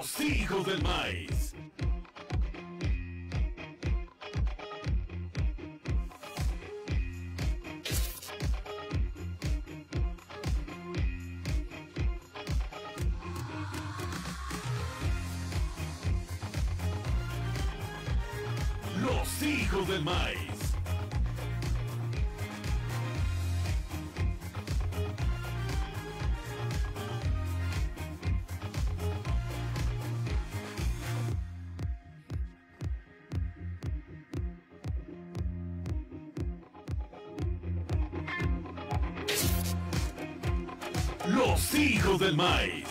Los hijos del maíz. Los hijos del maíz. Del maíz.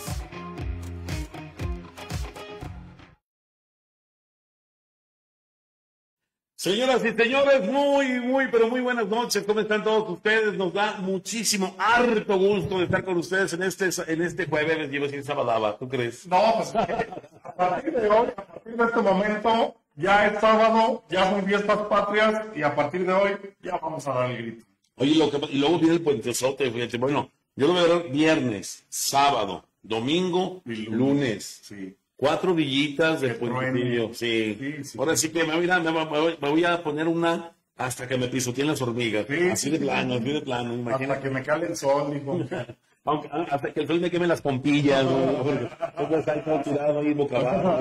Señoras y señores, muy, muy, pero muy buenas noches. ¿Cómo están todos ustedes? Nos da muchísimo, harto gusto de estar con ustedes en este, en este jueves. Llevo sin sabadaba, ¿tú crees? No, pues a partir de hoy, a partir de este momento, ya es sábado, ya son fiestas patrias y a partir de hoy ya vamos a dar el grito. Oye, lo que, y luego viene el puentezote, fíjate. Bueno, yo lo voy a ver viernes, sábado, domingo y lunes. Sí. Cuatro villitas de puentillo, sí. Sí, sí, Ahora sí. que me voy, a, me, me voy a poner una hasta que me pisoteen las hormigas. Sí, así sí, de plano, sí. así de plano, imagínate. Hasta que me cale el sol, dijo. Aunque, ah, hasta que el sol me queme las pompillas, ¿no? Porque voy a estar todo tirado ahí boca abajo.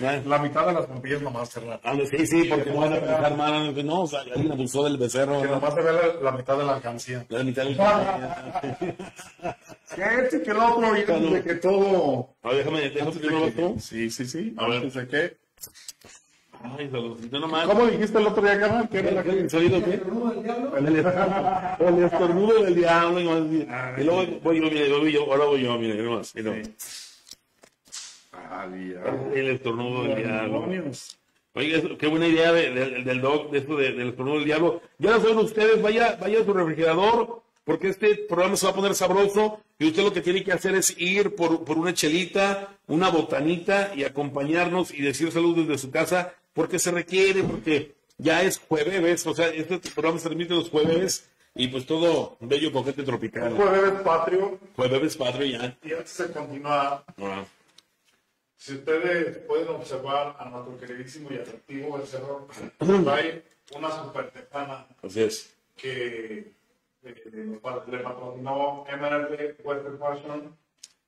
¿no? La mitad de las pompillas nomás. Ah, sí, sí, porque no van a pensar mal. No, o sea, alguien abusó del becerro. Que ¿no? nomás se ve la, la mitad de la alcancía. La mitad del... Que este y que el otro, antes de que todo. A ver, déjame, déjame de que- tomo. Sí, sí, sí. A ver. Antes que. Ay, nomás. ¿Cómo dijiste el otro día, carnal? Que era la ¿El que. sonido qué? El, el estornudo del diablo. Y, más, y luego voy yo, mire, voy yo, ahora voy yo, mire, nomás. Ah. El estornudo del diablo. Oiga, qué buena idea de- de- del doc, de esto de- del estornudo del diablo. Ya lo saben ustedes, vaya, vaya a su refrigerador, porque este programa se va a poner sabroso y usted lo que tiene que hacer es ir por, por una chelita, una botanita y acompañarnos y decir salud desde su casa, porque se requiere, porque ya es jueves, o sea, este programa se transmite los jueves y pues todo bello coquete tropical. Jueves patrio. Jueves padre ya. Y antes de continuar, Ah, Si ustedes pueden observar a nuestro queridísimo y atractivo becerro, trae una super tejana Así es. que eh, le patrocinó MRP Western Fashion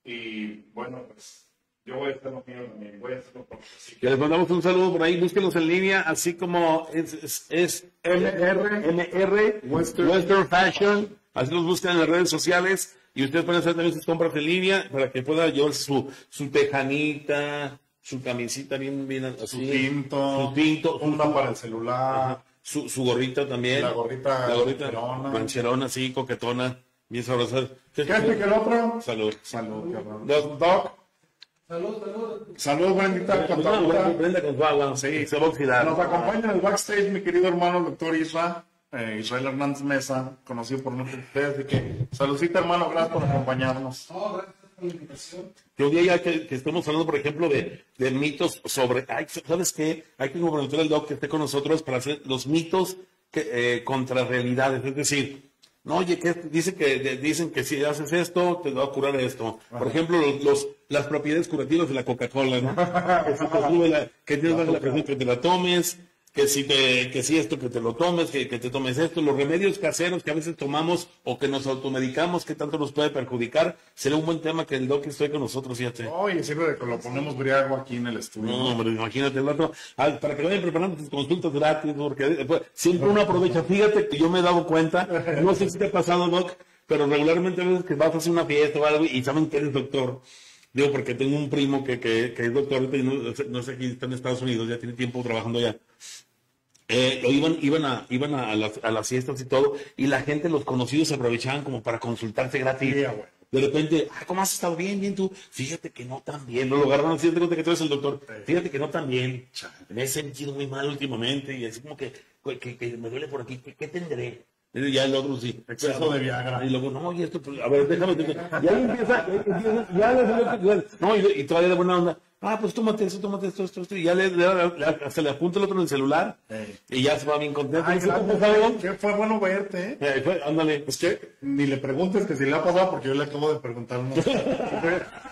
y bueno, pues yo voy a lo mío también, voy a por así Que les mandamos un saludo por ahí, búsquenos en línea, así como es, es, es MR, MR Western- Western, Fashion, así los buscan en las redes sociales y ustedes pueden hacer también sus compras en línea para que pueda llevarse su, su tejanita, su camisita bien, bien así, su tinto, su tinto, su, funda para el celular, su, su gorrita también, La gorrita la gorrita rancherona. rancherona, sí, coquetona, bien sabrosa. ¿Qué que el otro? Salud. Salud, cabrón. Dos- Doc. Salud, salud. Salud, Brendita, con tu agüita. Prenda con agua, sí, se va a oxidar. Nos acompaña en el backstage mi querido hermano el doctor Isra, eh, Israel Hernández Mesa, conocido por muchos de ustedes. Así que, saludcita hermano, gracias por acompañarnos. Que un día ya que, que estemos hablando, por ejemplo, de, de mitos sobre, ay, ¿sabes qué? Hay que comprometer al doc que esté con nosotros para hacer los mitos que, eh, contra realidades. Es decir, no, oye, que dicen que, de- dicen que si haces esto, te va a curar esto. Por ejemplo, los, los- las propiedades curativas de la Coca-Cola, ¿no? que si te sube la, que baja la presión, que te la tomes, que si te, que si esto, que te lo tomes, que, que te tomes esto, los remedios caseros que a veces tomamos o que nos automedicamos, que tanto nos puede perjudicar, será un buen tema que el doc esté con nosotros, fíjate. Oye, de que lo ponemos briago aquí en el estudio. No, hombre, imagínate el otro. Ah, para que vayan preparando tus consultas gratis, porque después, siempre uno aprovecha. Fíjate que yo me he dado cuenta, no sé si te ha pasado, Doc, pero regularmente a veces que vas a hacer una fiesta o algo y saben que eres doctor. Digo, porque tengo un primo que, que, que es doctor, no, no sé, aquí está en Estados Unidos, ya tiene tiempo trabajando allá. Eh, lo iban, iban, a, iban a, las, a las fiestas y todo, y la gente, los conocidos, se aprovechaban como para consultarse gratis. Sí. De repente, ah, ¿cómo has estado bien? Bien tú. Fíjate que no tan bien. No lo agarran así, cuenta que tú eres el doctor. Fíjate que no tan bien. Me he sentido muy mal últimamente y así como que, que, que me duele por aquí. ¿Qué, qué tendré? Y ya el otro sí. Exceso de Viagra. Y luego, no, y esto, pues, a ver, déjame. Y ahí empieza, ya empieza, ya le salió No, y, y todavía de buena onda. Ah, pues tómate eso, tómate esto, esto, esto. Y ya le, le- le- se le apunta el otro en el celular. Y ya se va bien contento. Ay, ¿Sí, cómo gracias, sabe? que fue bueno verte, ¿eh? Eh, fue- Ándale. Es que ni le preguntes que si le ha pasado porque yo le acabo de preguntar. ¿no?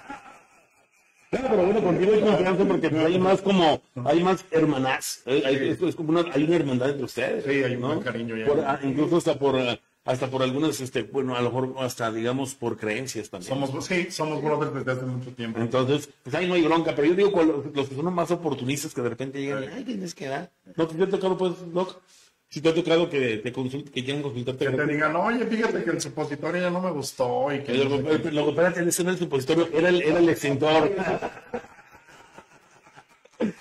Claro, pero bueno, contigo hay confianza porque pues, hay más como, hay más hermanas. Hay, hay- es, es como una, hay una hermandad entre ustedes. Sí, hay un ¿no? buen cariño ya. Por- ah, incluso hasta por, ah, hasta por algunas, este, bueno, a lo mejor hasta, digamos, por creencias también. Somos, sí, somos brothers desde hace mucho tiempo. Entonces, pues ahí no hay bronca, pero yo digo los, que son más oportunistas que de repente llegan, ay, tienes que dar. ¿No te ha tocado, pues, Doc? Si te ha tocado que te consulte, que quieran consultarte. que te digan, oye, fíjate que el supositorio ya no me gustó y que... Eh, Luego, eh, luego, espérate, ese no es el supositorio, era el, era el extintor.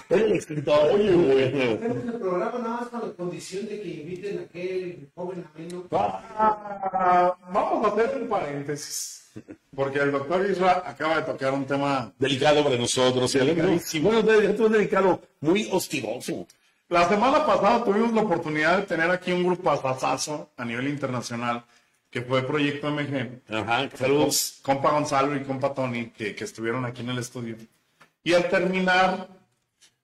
Era el extintor. Oye. Hacemos el programa nada más con la condición de que inviten a aquel joven ameno. Ah, vamos a hacer un paréntesis. Porque el doctor Isra acaba de tocar un tema. Delicado para nosotros. ¿sí? Bueno, es delicado, muy hostigoso. La semana pasada tuvimos la oportunidad de tener aquí un grupo asazazo a nivel internacional que fue Proyecto MG. Ajá, saludos. Compa Gonzalo y compa Tony que, que estuvieron aquí en el estudio. Y al terminar,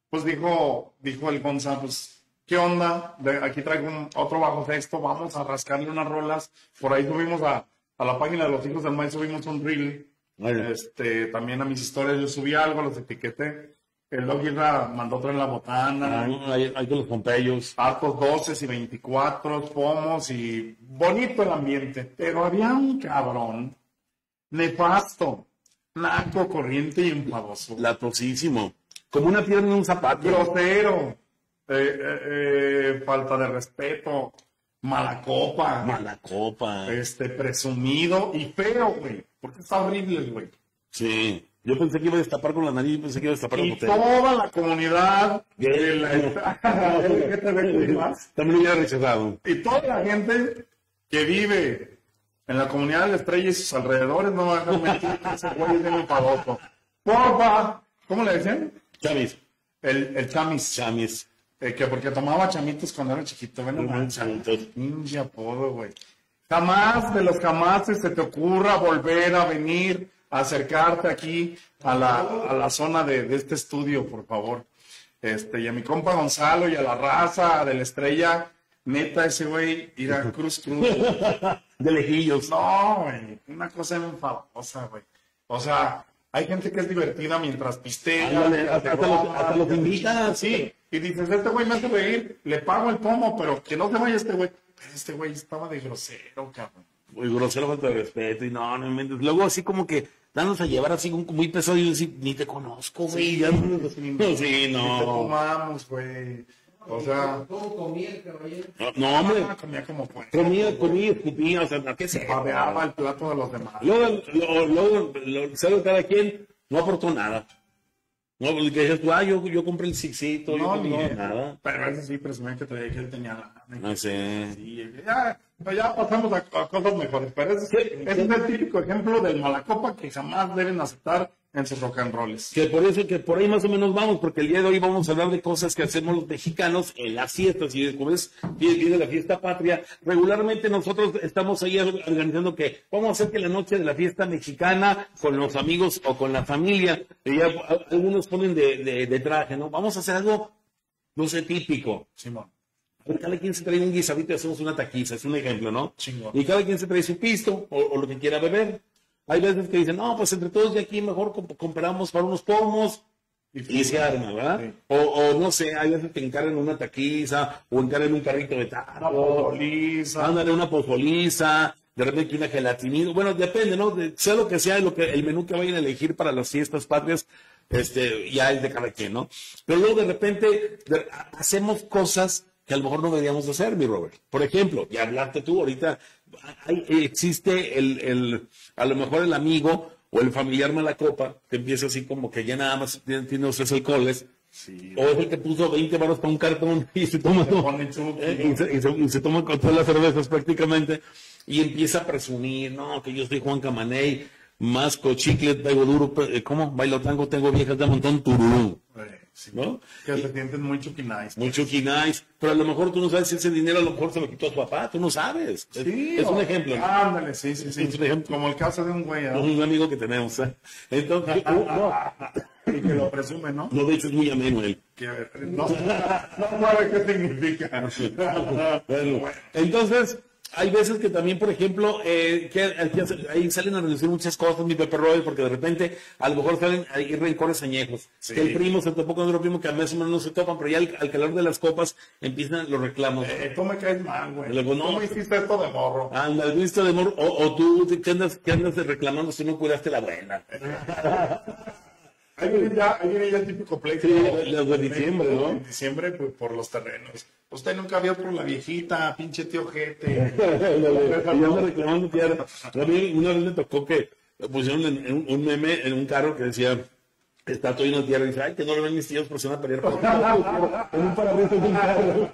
pues dijo, dijo el Gonza, pues, ¿qué onda? De- aquí traigo un- otro bajo texto, vamos a rascarle unas rolas. Por ahí subimos a, a la página de los hijos del maíz, subimos un reel. Este, también a mis historias yo subí algo, los etiqueté. El Dog Irra mandó traer la botana. Hay, hay los pompeyos. hartos 12 y 24 pomos y bonito el ambiente. Pero había un cabrón nefasto, naco, corriente y enfadoso. Latosísimo. Como una pierna en un zapato. Grosero, eh, eh, eh, falta de respeto, mala copa, Mala copa. este, presumido y feo, güey. Porque está horrible, güey. Sí. Yo pensé que iba a destapar con la nariz, pensé que iba a destapar la Y botella. toda la comunidad de la También lo hubiera rechazado. Y toda la gente que vive en la comunidad de la estrella y sus alrededores no va a mentir que ese güey. Porfa, ¿cómo le decían? Chavis. El, el chamis. Chamis. Eh, que porque tomaba chamitos cuando era chiquito. Ven nomás, chamitos. Pinche apodo, güey. Jamás de los jamases se te ocurra volver a venir acercarte aquí a la, a la zona de, de este estudio, por favor. Este, y a mi compa Gonzalo y a la raza de la estrella, neta, ese güey, ir a Cruz Cruz. De lejillos. No, güey, una cosa enfadosa, güey. O sea, hay gente que es divertida mientras pistea. Ándale, hasta- hasta los- bromas, hasta los que- invita, Sí, y dices, este güey me hace reír, le pago el pomo, pero que no se vaya este güey. Pero este güey estaba de grosero, cabrón. Muy grosero, falta de respeto. Y no, no inventes. Luego, así como que dándose a llevar así como muy pesado. Y decir, ni te conozco, güey. ya no, sí, Ni te no. fumamos, güey. O sea, ¿Cómo comía el caballero? No, no, hombre. ah, comía como fue. Comía, comía, escupía, o sea, ¿a qué se Babeaba el plato de los demás. Luego, luego, luego, sabe cada quien, no aportó nada. No, porque dices tú, ah, yo, yo compré el sixito, yo No, no, ni él. nada. Pero ese sí presumía que traía que él tenía la. No sé. Sí, ya, pues ya pasamos a, a cosas mejores. Pero ese, es- ese es el típico ejemplo del malacopa que jamás deben aceptar en sus rock and rolls. Que por eso, que por ahí más o menos vamos, porque el día de hoy vamos a hablar de cosas que hacemos los mexicanos en las fiestas. Y como es, viene la fiesta patria, regularmente nosotros estamos ahí organizando que vamos a hacer que la noche de la fiesta mexicana con los amigos o con la familia, y ya, algunos ponen de, de- de traje, ¿no? Vamos a hacer algo, no sé, típico. Simón. Cada quien se trae un guisadito y hacemos una taquiza, es un ejemplo, ¿no? Chingón. Y cada quien se trae su pisto o, o lo que quiera beber. Hay veces que dicen, no, pues entre todos de aquí mejor comp- compramos para unos pomos y se arma, ¿verdad? Sí. O, o no sé, hay veces que encargan una taquiza o encargan un carrito de Una taco, pozoliza. ándale una pozoliza, de repente una gelatinita, bueno, depende, ¿no? De- sea lo que sea, lo que, el menú que vayan a elegir para las fiestas patrias, este, ya es de cada quien, ¿no? Pero luego de repente de- hacemos cosas que a lo mejor no deberíamos de hacer, mi Robert. Por ejemplo, ya hablaste tú ahorita, hay- existe el, el, a lo mejor el amigo o el familiar malacopa que empieza así como que ya nada más tiene, tiene tres alcoholes, Sí. o es el que puso 20 baros para un cartón y se toma. Eh, y, se, y se- y se toma con todas las cervezas prácticamente y empieza a presumir, no, que yo soy Juan Camaney, masco, chicle, traigo duro, eh, ¿cómo? Bailo tango, tengo viejas de montón, tururú, Eh, sí. ¿no? Que se sienten muy nice. Mucho nice, pero a lo mejor tú no sabes si ese dinero a lo mejor se lo quitó a su papá, tú no sabes. Es- Sí, es, un ejemplo, ¿no? Ándale, sí, sí, sí. Es un ejemplo. Como el caso de un güey, ¿no? Un amigo que tenemos, ¿eh? Entonces, no, Y que lo presume, ¿no? no, de hecho es muy ameno él. Que no, no sabe qué significa. Bueno, entonces, hay veces que también, por ejemplo, eh, que, que hace- ahí salen a reducir muchas cosas, mi Pepe Roy, porque de repente a lo mejor salen ahí rencores añejos. Que el primo se topó con otro primo que a veces no se topan, pero ya al, al calor de las copas empiezan los reclamos. Eh, tú me caes mal, güey. Luego, no. ¿Cómo hiciste esto de morro? Anda, visto de amor, o, o tú, ¿qué andas, qué andas reclamando si no cuidaste la buena? Ahí viene ya, ahí viene ya el típico pleito. Sí, los de diciembre, ¿no? En diciembre, pues, por los terrenos. Usted nunca vio por la viejita, pinche tío jete. y ando reclamando tierra. A mí una vez me tocó que pusieron en, un, un meme en un carro que decía, está todo lleno de tierra, y dice, ay, que no lo ven mis tíos por se van a pelear por en un parabrisas de un carro.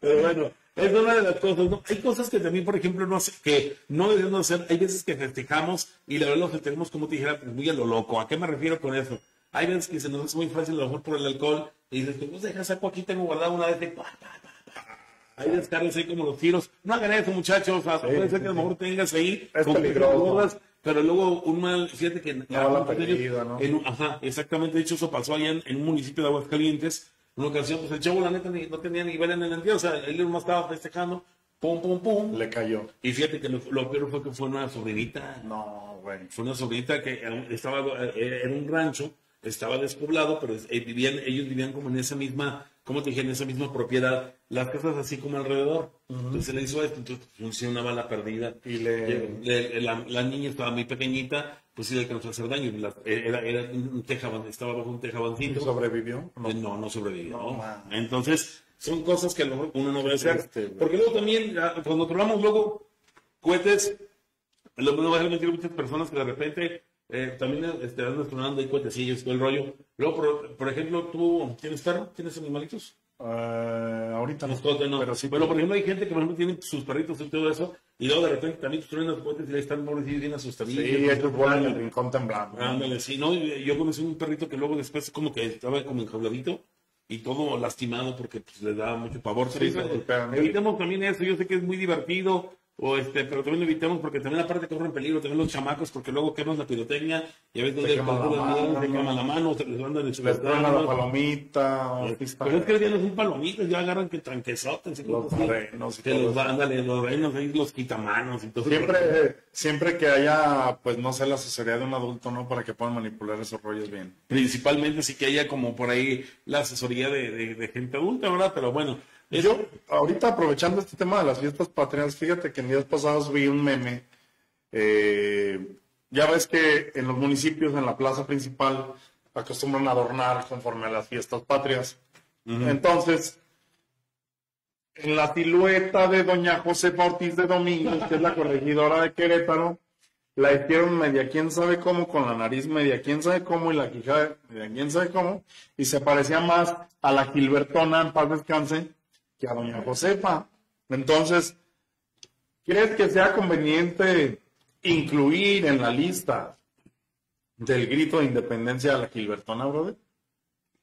Pero bueno, es una de las cosas, ¿no? Hay cosas que también, por ejemplo, no que no debemos hacer. Hay veces que festejamos y la verdad lo festejamos como te dijera, pues muy a lo loco. ¿A qué me refiero con eso? Hay veces que se nos hace muy fácil, a lo mejor por el alcohol, y dices, pues deja, saco aquí, tengo guardado una vez de... pa, pa, pa, pa. Hay descargas ahí como los tiros. No hagan eso, muchachos. O sea, puede ser que a lo mejor tengas ahí Es con peligroso. gordas, pero luego un mal, fíjate que en, La ¿no? en ajá, exactamente, de hecho eso pasó allá en, en un municipio de Aguascalientes, en una ocasión, pues el chavo la neta ni- no tenía ni vela en el entierro, o sea, él nomás estaba festejando, pum, pum, pum, Le cayó. y fíjate que lo, lo peor fue que fue una sobrinita, No, güey. fue una sobrinita que eh, estaba, eh, era un rancho, estaba despoblado, pero eh, vivían, ellos vivían como en esa misma, ¿cómo te dije? En esa misma propiedad, las casas así como alrededor. Entonces se le hizo esto, entonces funcionó una bala perdida. Y le- Le- la, la niña estaba muy pequeñita, pues sí le alcanzó a hacer daño. La- era, era un tejaban, estaba bajo un ¿Y tejabancito. sobrevivió? No, no, no sobrevivió. No. Entonces, son cosas que a lo mejor uno no debe hacer. Porque luego también, ah, cuando probamos luego cohetes, lo no voy a mentir muchas personas que de repente eh, también este, andan sonando y cuetecillos todo el rollo. Luego, por, por ejemplo, tú tienes perro, tienes animalitos. Eh, ahorita no. Mascota, no. Pero sí. Bueno, por ejemplo, hay gente que por ejemplo tiene sus perritos y todo eso, y luego de repente también suenan los cohetes y ahí están pobrecillos bien asustadillos. Sí, estos vuelan en el rincón temblando. Ándale, sí, no, yo conocí un perrito que luego después como que estaba como enjauladito y todo lastimado porque pues le daba mucho pavor. Sí, golpean. evitemos también eso, yo sé que es muy divertido, o este, pero también lo evitemos porque también aparte corren peligro, también los chamacos, porque luego queman la pirotecnia y a veces Se les quema la mano. se queman la mano, se les andan Les truena la palomita. o Pero pista- es que ya no son palomitas, ya agarran que tranquesotes y Los y Que los ándale, los reinos ahí, los quitamanos y todo. Siempre, siempre que haya, pues no sé, la asesoría de un adulto, ¿no? Para que puedan manipular esos rollos bien. Principalmente sí que haya como por ahí la asesoría de, de- de gente adulta, ¿verdad? Pero bueno, Yo, ahorita aprovechando este tema de las fiestas patrias, fíjate que en días pasados vi un meme. eh, ya ves que en los municipios, en la plaza principal, acostumbran a adornar conforme a las fiestas patrias. Entonces, en la silueta de doña Josefa Ortiz de Domínguez, que es la corregidora de Querétaro, la hicieron media quién sabe cómo, con la nariz media quién sabe cómo y la quijada media quién sabe cómo, y se parecía más a la Gilbertona, en paz descanse, que a doña Josefa. Entonces, ¿crees que sea conveniente incluir en la lista del grito de independencia a la Gilbertona, brother?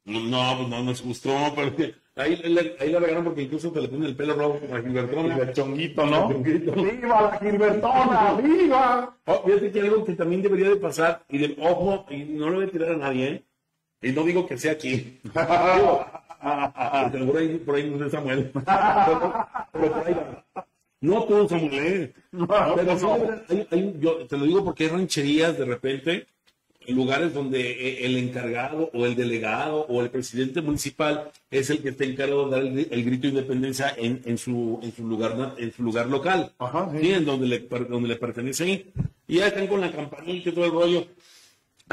no, pues no nos gustó, pero ahí, le- ahí la regaron porque incluso te le ponen el pelo rojo a Y Gilbertona. el chonguito, ¿no? El chonguito. ¡Viva la Gilbertona! ¡Viva! Oh, fíjate que algo que también debería de pasar, y de ojo, y no lo voy a tirar a nadie, ¿eh? Y no digo que sea aquí. Por ahí, por ahí no es Samuel. pero, pero por ahí va. No todo Samuel, ¿eh? Pero sí, hay- hay yo te lo digo porque hay rancherías de repente, en lugares donde eh, el encargado o el delegado o el presidente municipal es el que está encargado de dar el, el grito de independencia en, en su, en, su lugar, en su lugar local. Ajá, sí. Sí, en donde le, donde le pertenece ahí. Y ya están con la campanita y todo el rollo.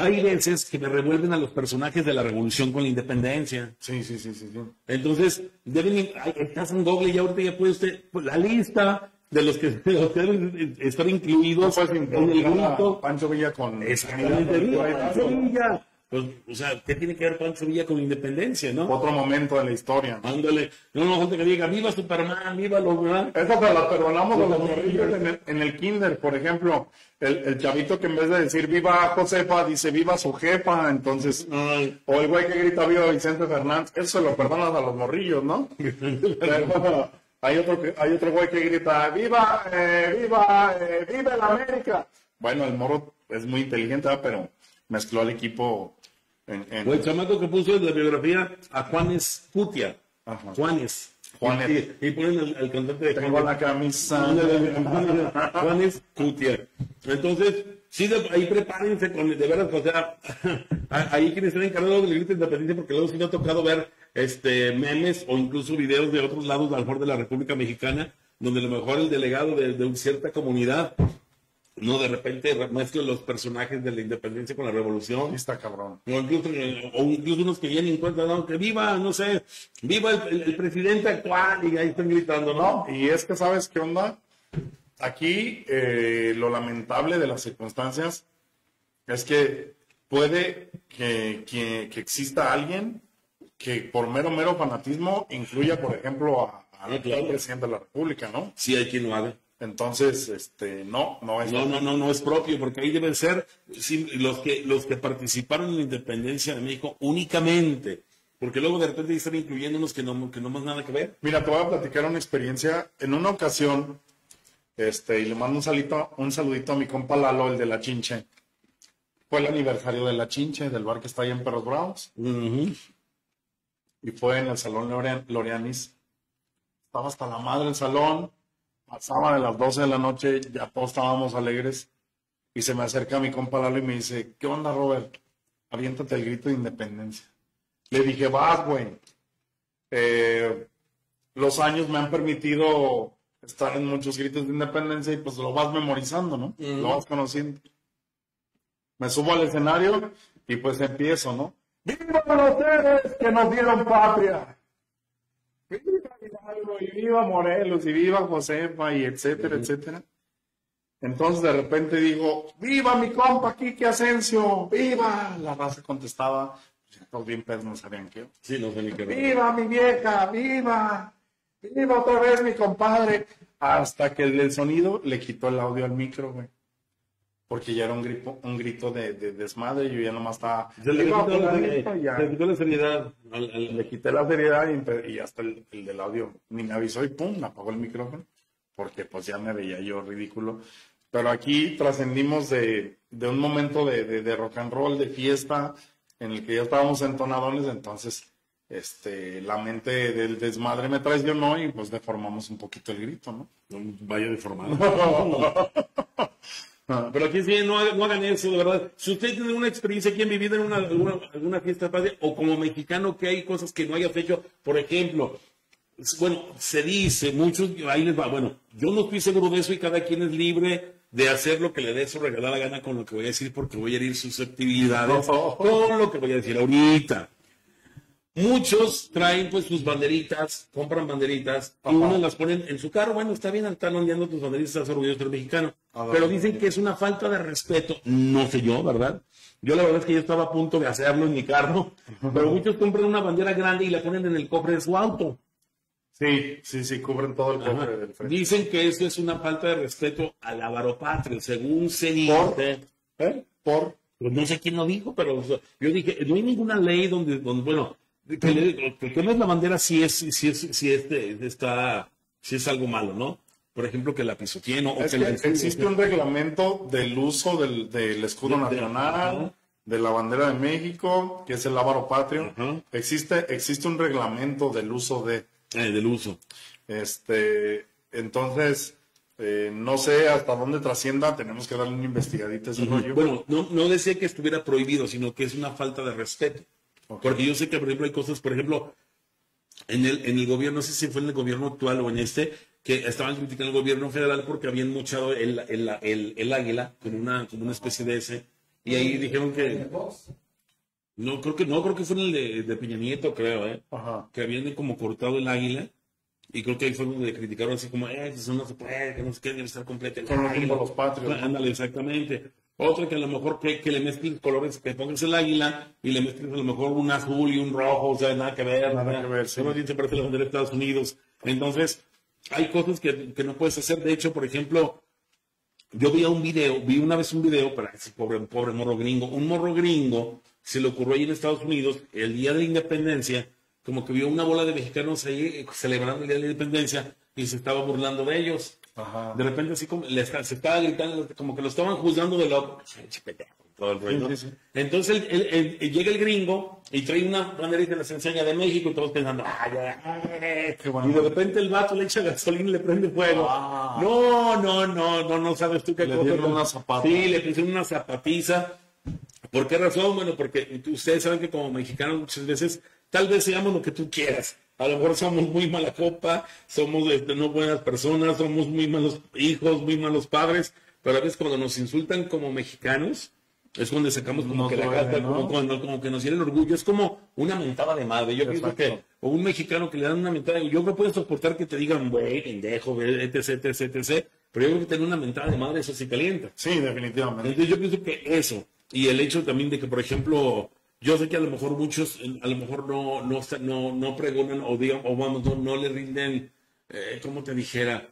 Hay veces que me revuelven a los personajes de la revolución con la independencia. Sí, sí, sí, sí. sí. Entonces, deben, estás en Google y ahorita ya puede usted, pues, la lista de los que, de los que deben estar No incluidos en el grito. Pancho Villa con... Exactamente, ¡viva Pancho Villa! Pues, o sea, ¿qué tiene que ver Pancho Villa con independencia, no? Otro momento de la historia. Ándale, no, no, gente que diga, ¡viva Superman! ¡viva los. Eso se lo perdonamos a los morrillos en el, en el kinder, por ejemplo. El, el chavito que en vez de decir viva Josefa, dice viva su jefa, entonces... Ay, O el güey que grita viva Vicente Fernández, eso se lo perdonas a los morrillos, ¿no? Pero hay otro, hay otro güey que grita viva, eh, viva, eh, viva el América. Bueno, el morro es muy inteligente, pero mezcló al equipo en... en- O el chamaco que puso en la biografía a Juanes Putia. Ajá. Juanes. Juanes. Y, y ponen al, al cantante de Tengo la camisa. Juanes Cutia. Entonces, sí, ahí prepárense con, de veras, o sea, ahí quienes están encargados de independencia, porque luego sí me ha tocado ver este memes o incluso videos de otros lados, a lo mejor de la República Mexicana, donde a lo mejor el delegado de, de cierta comunidad, no de repente re- mezcla los personajes de la independencia con la revolución. Está cabrón. O incluso, o incluso unos que vienen y encuentran, no, que viva, no sé, viva el, el- presidente actual y ahí están gritando, ¿no? No, y es que sabes qué onda. Aquí eh, lo lamentable de las circunstancias es que puede que, que- que exista alguien que por mero, mero fanatismo incluya, por ejemplo, a- al Ah, claro. presidente de la República, ¿no? Sí hay quien lo haga. Entonces, este, no, no es. No, no, no, no es propio, porque ahí deben ser sí, los que los que participaron en la independencia de México únicamente, porque luego de repente están incluyendo unos que no, que no más nada que ver. Mira, te voy a platicar una experiencia. En una ocasión, este, y le mando un saludito, un saludito a mi compa Lalo, el de la Chinche. Fue el aniversario de la Chinche, del bar que está ahí en Perros Bravos. Y fue en el Salón Lorean- Loreanis. Estaba hasta la madre el salón. Pasaba de las 12 de la noche, ya todos estábamos alegres. Y se me acerca mi compa Lalo y me dice, ¿qué onda, Robert? Aviéntate el grito de independencia. Le dije, vas, güey. Eh, los años me han permitido estar en muchos gritos de independencia y pues lo vas memorizando, ¿no? Lo vas conociendo. Me subo al escenario y pues empiezo, ¿no? ¡Viva los héroes que nos dieron patria! Y viva Morelos, y viva Josefa, y etcétera, etcétera. Entonces de repente digo, ¡Viva mi compa Quique Asensio! ¡Viva! La raza contestaba, pues, todos bien pedos no sabían qué. Sí, no sé ni qué. ¡Viva mi vieja! ¡Viva! ¡Viva otra vez mi compadre! Hasta que el del sonido le quitó el audio al micro, güey. Porque ya era un grito, un grito de, de desmadre, yo ya nomás estaba... Se le "Viva quitó la, fulanito", y ya. se le quitó la seriedad. al- al- Le quité la seriedad y, hasta el, el del audio ni me avisó y pum, apagó el micrófono. Porque pues ya me veía yo ridículo. Pero aquí trascendimos de, de un momento de, de- de rock and roll, de fiesta, en el que ya estábamos entonadones, entonces este, la mente del desmadre me traicionó y pues deformamos un poquito el grito, ¿no? No vaya deformado. Pero aquí sí, no, no hagan eso, de verdad. Si usted tiene una experiencia aquí en vivido en una, alguna, alguna fiesta padre, o como mexicano que hay cosas que no hayas hecho, por ejemplo, bueno, se dice, muchos, ahí les va, bueno, yo no estoy seguro de eso y cada quien es libre de hacer lo que le dé su regalada gana con lo que voy a decir porque voy a herir susceptibilidades con lo que voy a decir ahorita. Muchos traen pues sus banderitas, compran banderitas y unos las ponen en su carro. Bueno, está bien, están ondeando tus banderitas, estás orgulloso de ser mexicano. Pero dicen que es una falta de respeto. No sé yo, ¿verdad? Yo la verdad es que yo estaba a punto de hacerlo en mi carro, pero muchos compran una bandera grande y la ponen en el cofre de su auto. Sí, sí, sí, cubren todo el cofre del frente. Dicen que eso es una falta de respeto al avaropatrio, según se Por- dice. ¿Eh? Por Pues no sé quién lo dijo, pero o sea, yo dije, no hay ninguna ley donde, donde bueno, que, le- que, que no es la bandera si es, si es, si este, está, si es algo malo, ¿no? Por ejemplo, que la pisoteen o Es que la existe un reglamento del uso del, del escudo De- nacional, de la bandera de México, que es el ávaro patrio. Existe, existe un reglamento del uso de, eh, del uso. este, entonces, eh, no sé hasta dónde trascienda, tenemos que darle una investigadita a ese rollo. Bueno, no, no decía que estuviera prohibido, sino que es una falta de respeto. Porque yo sé que, por ejemplo, hay cosas, por ejemplo, en el, en el gobierno, no sé si fue en el gobierno actual o en este, que estaban criticando al gobierno federal porque habían mochado el, el, el, el águila con una, con una especie de ese. Y ahí dijeron que. No, creo que no, creo que fue en el de, de Peña Nieto, creo, ¿eh? Ajá. Que habían como cortado el águila. Y creo que ahí fue donde criticaron así como, eh, eso no se puede, que no sé qué, debe estar completo. Son los águila". símbolos patrios. Ándale, exactamente. Otra que a lo mejor que, que le mezclen colores, que pongas el águila y le mezcles a lo mejor un azul y un rojo, o sea, nada que ver. Nada que ver, sí. Solo siempre parece la bandera de Estados Unidos. Entonces, hay cosas que, que no puedes hacer. De hecho, por ejemplo, yo vi un video, vi una vez un video para ese pobre, pobre morro gringo, un morro gringo se le ocurrió ahí en Estados Unidos el día de la independencia, como que vio una bola de mexicanos ahí eh, celebrando el día de la independencia y se estaba burlando de ellos. Ajá. De repente así como le está- se estaba gritando, como que lo estaban juzgando de loco. Todo el rollo. Sí, sí, sí. Entonces el- el- el- llega el gringo y trae una bandera y te las enseña de México y todos pensando, ah, ya, eh". Qué bueno. y de repente el vato le echa gasolina y le prende fuego. Ah. No, no, no, no, no sabes tú qué Le cosa. dieron una zapata. Sí, le pusieron una zapatiza. ¿Por qué razón? Bueno, porque ustedes saben que como mexicanos muchas veces, tal vez seamos lo que tú quieras. A lo mejor somos muy mala copa, somos este, no buenas personas, somos muy malos hijos, muy malos padres, pero a veces cuando nos insultan como mexicanos, es donde sacamos como que la ¿no? como, como- como que nos tiene el orgullo, es como una mentada de madre. Yo pienso que, o un mexicano que le dan una mentada, yo me puedo soportar que te digan, güey, pendejo, etc, etc, etc, pero yo creo que tener una mentada de madre, eso sí calienta. Sí, definitivamente. Entonces yo pienso que eso, y el hecho también de que, por ejemplo, yo sé que a lo mejor muchos, a lo mejor no, no, no, no pregonan o digan, o vamos, no, no le rinden, eh, como te dijera,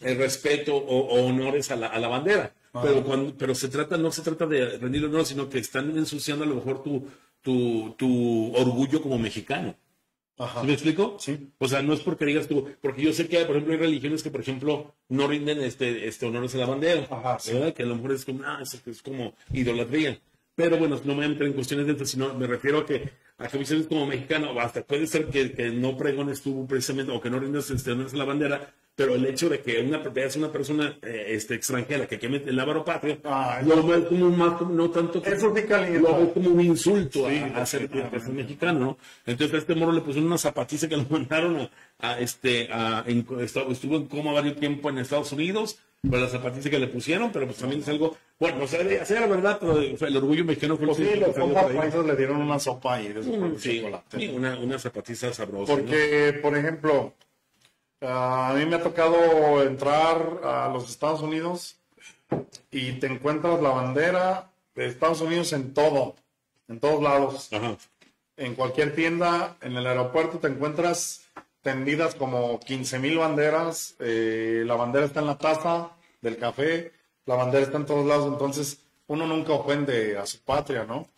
el respeto o, o honores a la, a la bandera. Pero cuando, pero se trata, no se trata de rendir honor, sino que están ensuciando a lo mejor tu, tu, tu orgullo como mexicano. Ajá. ¿Sí me explico? Sí. O sea, no es porque digas tú, porque yo sé que, por ejemplo, hay religiones que, por ejemplo, no rinden este, este honores a la bandera. Ajá, sí. ¿verdad? Que a lo mejor es como, ah, es, es como idolatría. Pero bueno, no me voy a meter en cuestiones de esto, sino me refiero a que, a que veces como mexicano, hasta puede ser que, que no pregones tú precisamente, o que no rindas este, a la bandera, pero el hecho de que una, veas una persona eh, este, extranjera que queme el lábaro patrio, Ah, lo ves como más, como, no tanto como- Eso sí calienta. lo ves como un insulto Sí, a, a ser, definitivamente. a ser mexicano, ¿no? Entonces a este morro le pusieron una zapatiza que lo mandaron a, a, este, a, en- estuvo en coma varios tiempo en Estados Unidos, por la zapatiza que le pusieron, pero pues también es algo, bueno, no se debe hacer, ¿verdad? Pero el orgullo mexicano fue Pues sí, los paisas le dieron una sopa de Mm, Sí, sí, una, una zapatiza sabrosa. ¿no? Porque, por ejemplo, a mí me ha tocado entrar a los Estados Unidos y te encuentras la bandera de Estados Unidos en todo, en todos lados. Ajá. En cualquier tienda, en el aeropuerto te encuentras tendidas como 15 mil banderas. eh, la bandera está en la taza del café, la bandera está en todos lados. Entonces, uno nunca ofende a su patria, ¿no?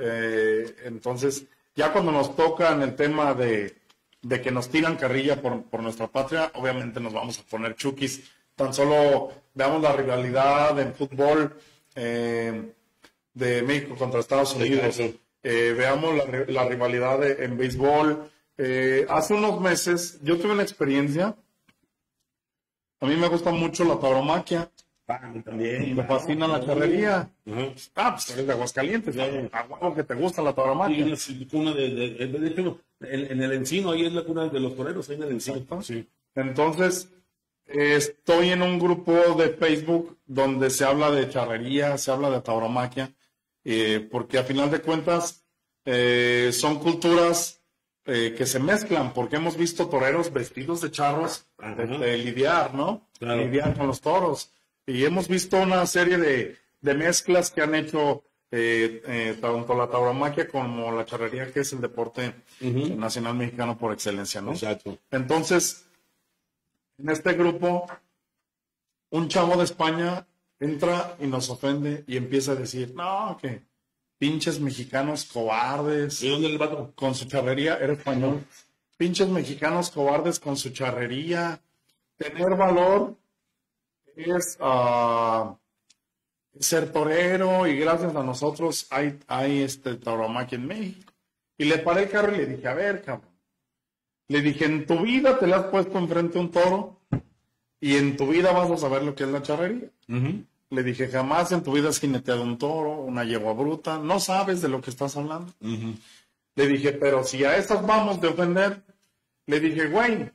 Eh, entonces, ya cuando nos toca en el tema de, de que nos tiran carrilla por, por nuestra patria, obviamente nos vamos a poner chukis. Tan solo veamos la rivalidad en fútbol eh, de México contra Estados Unidos. claro. Eh, veamos la, la rivalidad de- en béisbol. Eh, hace unos meses yo tuve una experiencia. A mí me gusta mucho la tauromaquia. Ah, también. Me fascina la charrería. Ajá. Ah, pues eres de Aguascalientes. Ya. A huevo que te gusta la tauromaquia. es cuna de, de- de hecho, en, en el encino, ahí es la cuna de los toreros, ahí en el encino. Exacto. Sí. Entonces, eh, estoy en un grupo de Facebook donde se habla de charrería, se habla de tauromaquia, eh, porque a final de cuentas eh, son culturas eh, que se mezclan, porque hemos visto toreros vestidos de charros Ajá. de, de lidiar, ¿no? Claro. Lidiar con los toros. Y hemos visto una serie de, de mezclas que han hecho eh, eh, tanto la tauromaquia como la charrería, que es el deporte nacional mexicano por excelencia, ¿no? Exacto. Entonces, en este grupo, un chavo de España entra y nos ofende y empieza a decir, no, que pinches mexicanos cobardes ¿Y dónde el vato? con su charrería, era español, pinches mexicanos cobardes con su charrería, tener valor es ah, ser torero y gracias a nosotros hay, hay este tauromaquia en México. Y le paré el carro y le dije, a ver, cabrón. Le dije, en tu vida te le has puesto enfrente a un toro y en tu vida vas a saber lo que es la charrería. Le dije, jamás en tu vida has jineteado un toro, una yegua bruta, no sabes de lo que estás hablando. Le dije, pero si a estas vamos de ofender, le dije, güey,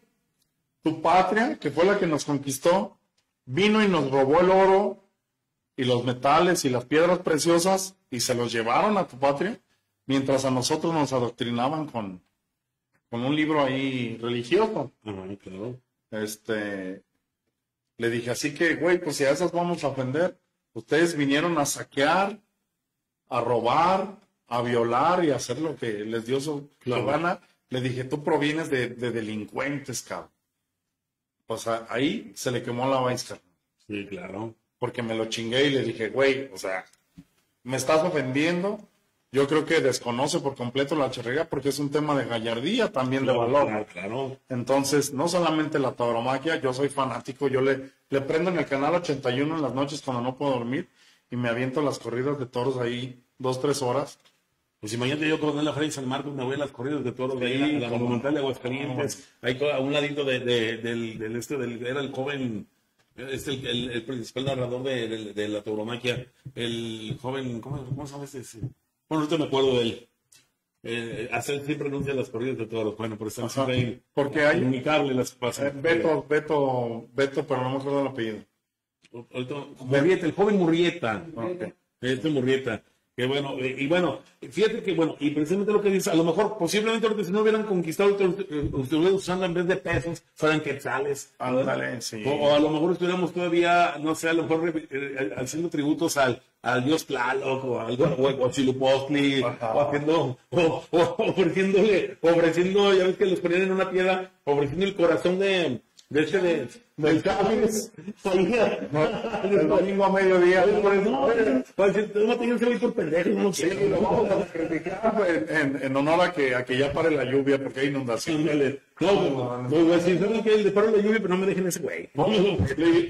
tu patria, que fue la que nos conquistó, vino y nos robó el oro y los metales y las piedras preciosas y se los llevaron a tu patria, mientras a nosotros nos adoctrinaban con, con un libro ahí religioso. Ajá, claro. Este, le dije, así que, güey, pues si a esas vamos a ofender, ustedes vinieron a saquear, a robar, a violar y a hacer lo que les dio su, Claro. gana. Le dije, tú provienes de, de delincuentes, cabrón. Pues a- ahí se le quemó la vaina, Sí, claro. porque me lo chingué y le dije, güey, o sea, me estás ofendiendo. Yo creo que desconoce por completo la charrería porque es un tema de gallardía, también de valor. Claro, claro. Entonces, no solamente la tauromaquia, yo soy fanático, yo le, le prendo en el canal 81 en las noches cuando no puedo dormir y me aviento las corridas de toros ahí dos, tres horas. Pues imagínate yo con la de San Marcos, me voy a las corridas de toros de ahí, la, la Monumental de Aguascalientes, ahí a un ladito de, de- del, del este, del, era el joven, es el, el, el principal narrador de, de- de la tauromaquia, el joven, ¿cómo, cómo se llama ese? Bueno, ahorita me acuerdo de él. Eh, hacer siempre pronuncia las corridas de toros, bueno, por estar siempre ahí. Porque hay- Comunicarle las Eh, pasan. Beto, Beto, Beto, pero no me acuerdo el apellido. Ahorita, Murrieta, el joven Murrieta. Ok. Este Murrieta. Que bueno, eh, y bueno, fíjate que bueno, y precisamente lo que dice, a lo mejor posiblemente ahorita si no hubieran conquistado, eh, estuvieran usando en vez de pesos, fueran quetzales. Ándale, sí. O, o a lo mejor estuviéramos todavía, no sé, a lo mejor eh, eh, haciendo tributos al, al dios Tlaloc o algo, o, o haciendo, o, o ofreciéndole, ofreciendo, ya ves que los ponían en una piedra, ofreciendo el corazón de, de este de, del Cáceres. El domingo a mediodía. No, para decir, no te digas que voy por pendejo, no Sí, sé. lo vamos a sacrificar en, en- honor a que, a que ya pare la lluvia porque hay inundación. No, no, a decir, ¿saben qué? Le paro la lluvia, pero no me dejen ese güey.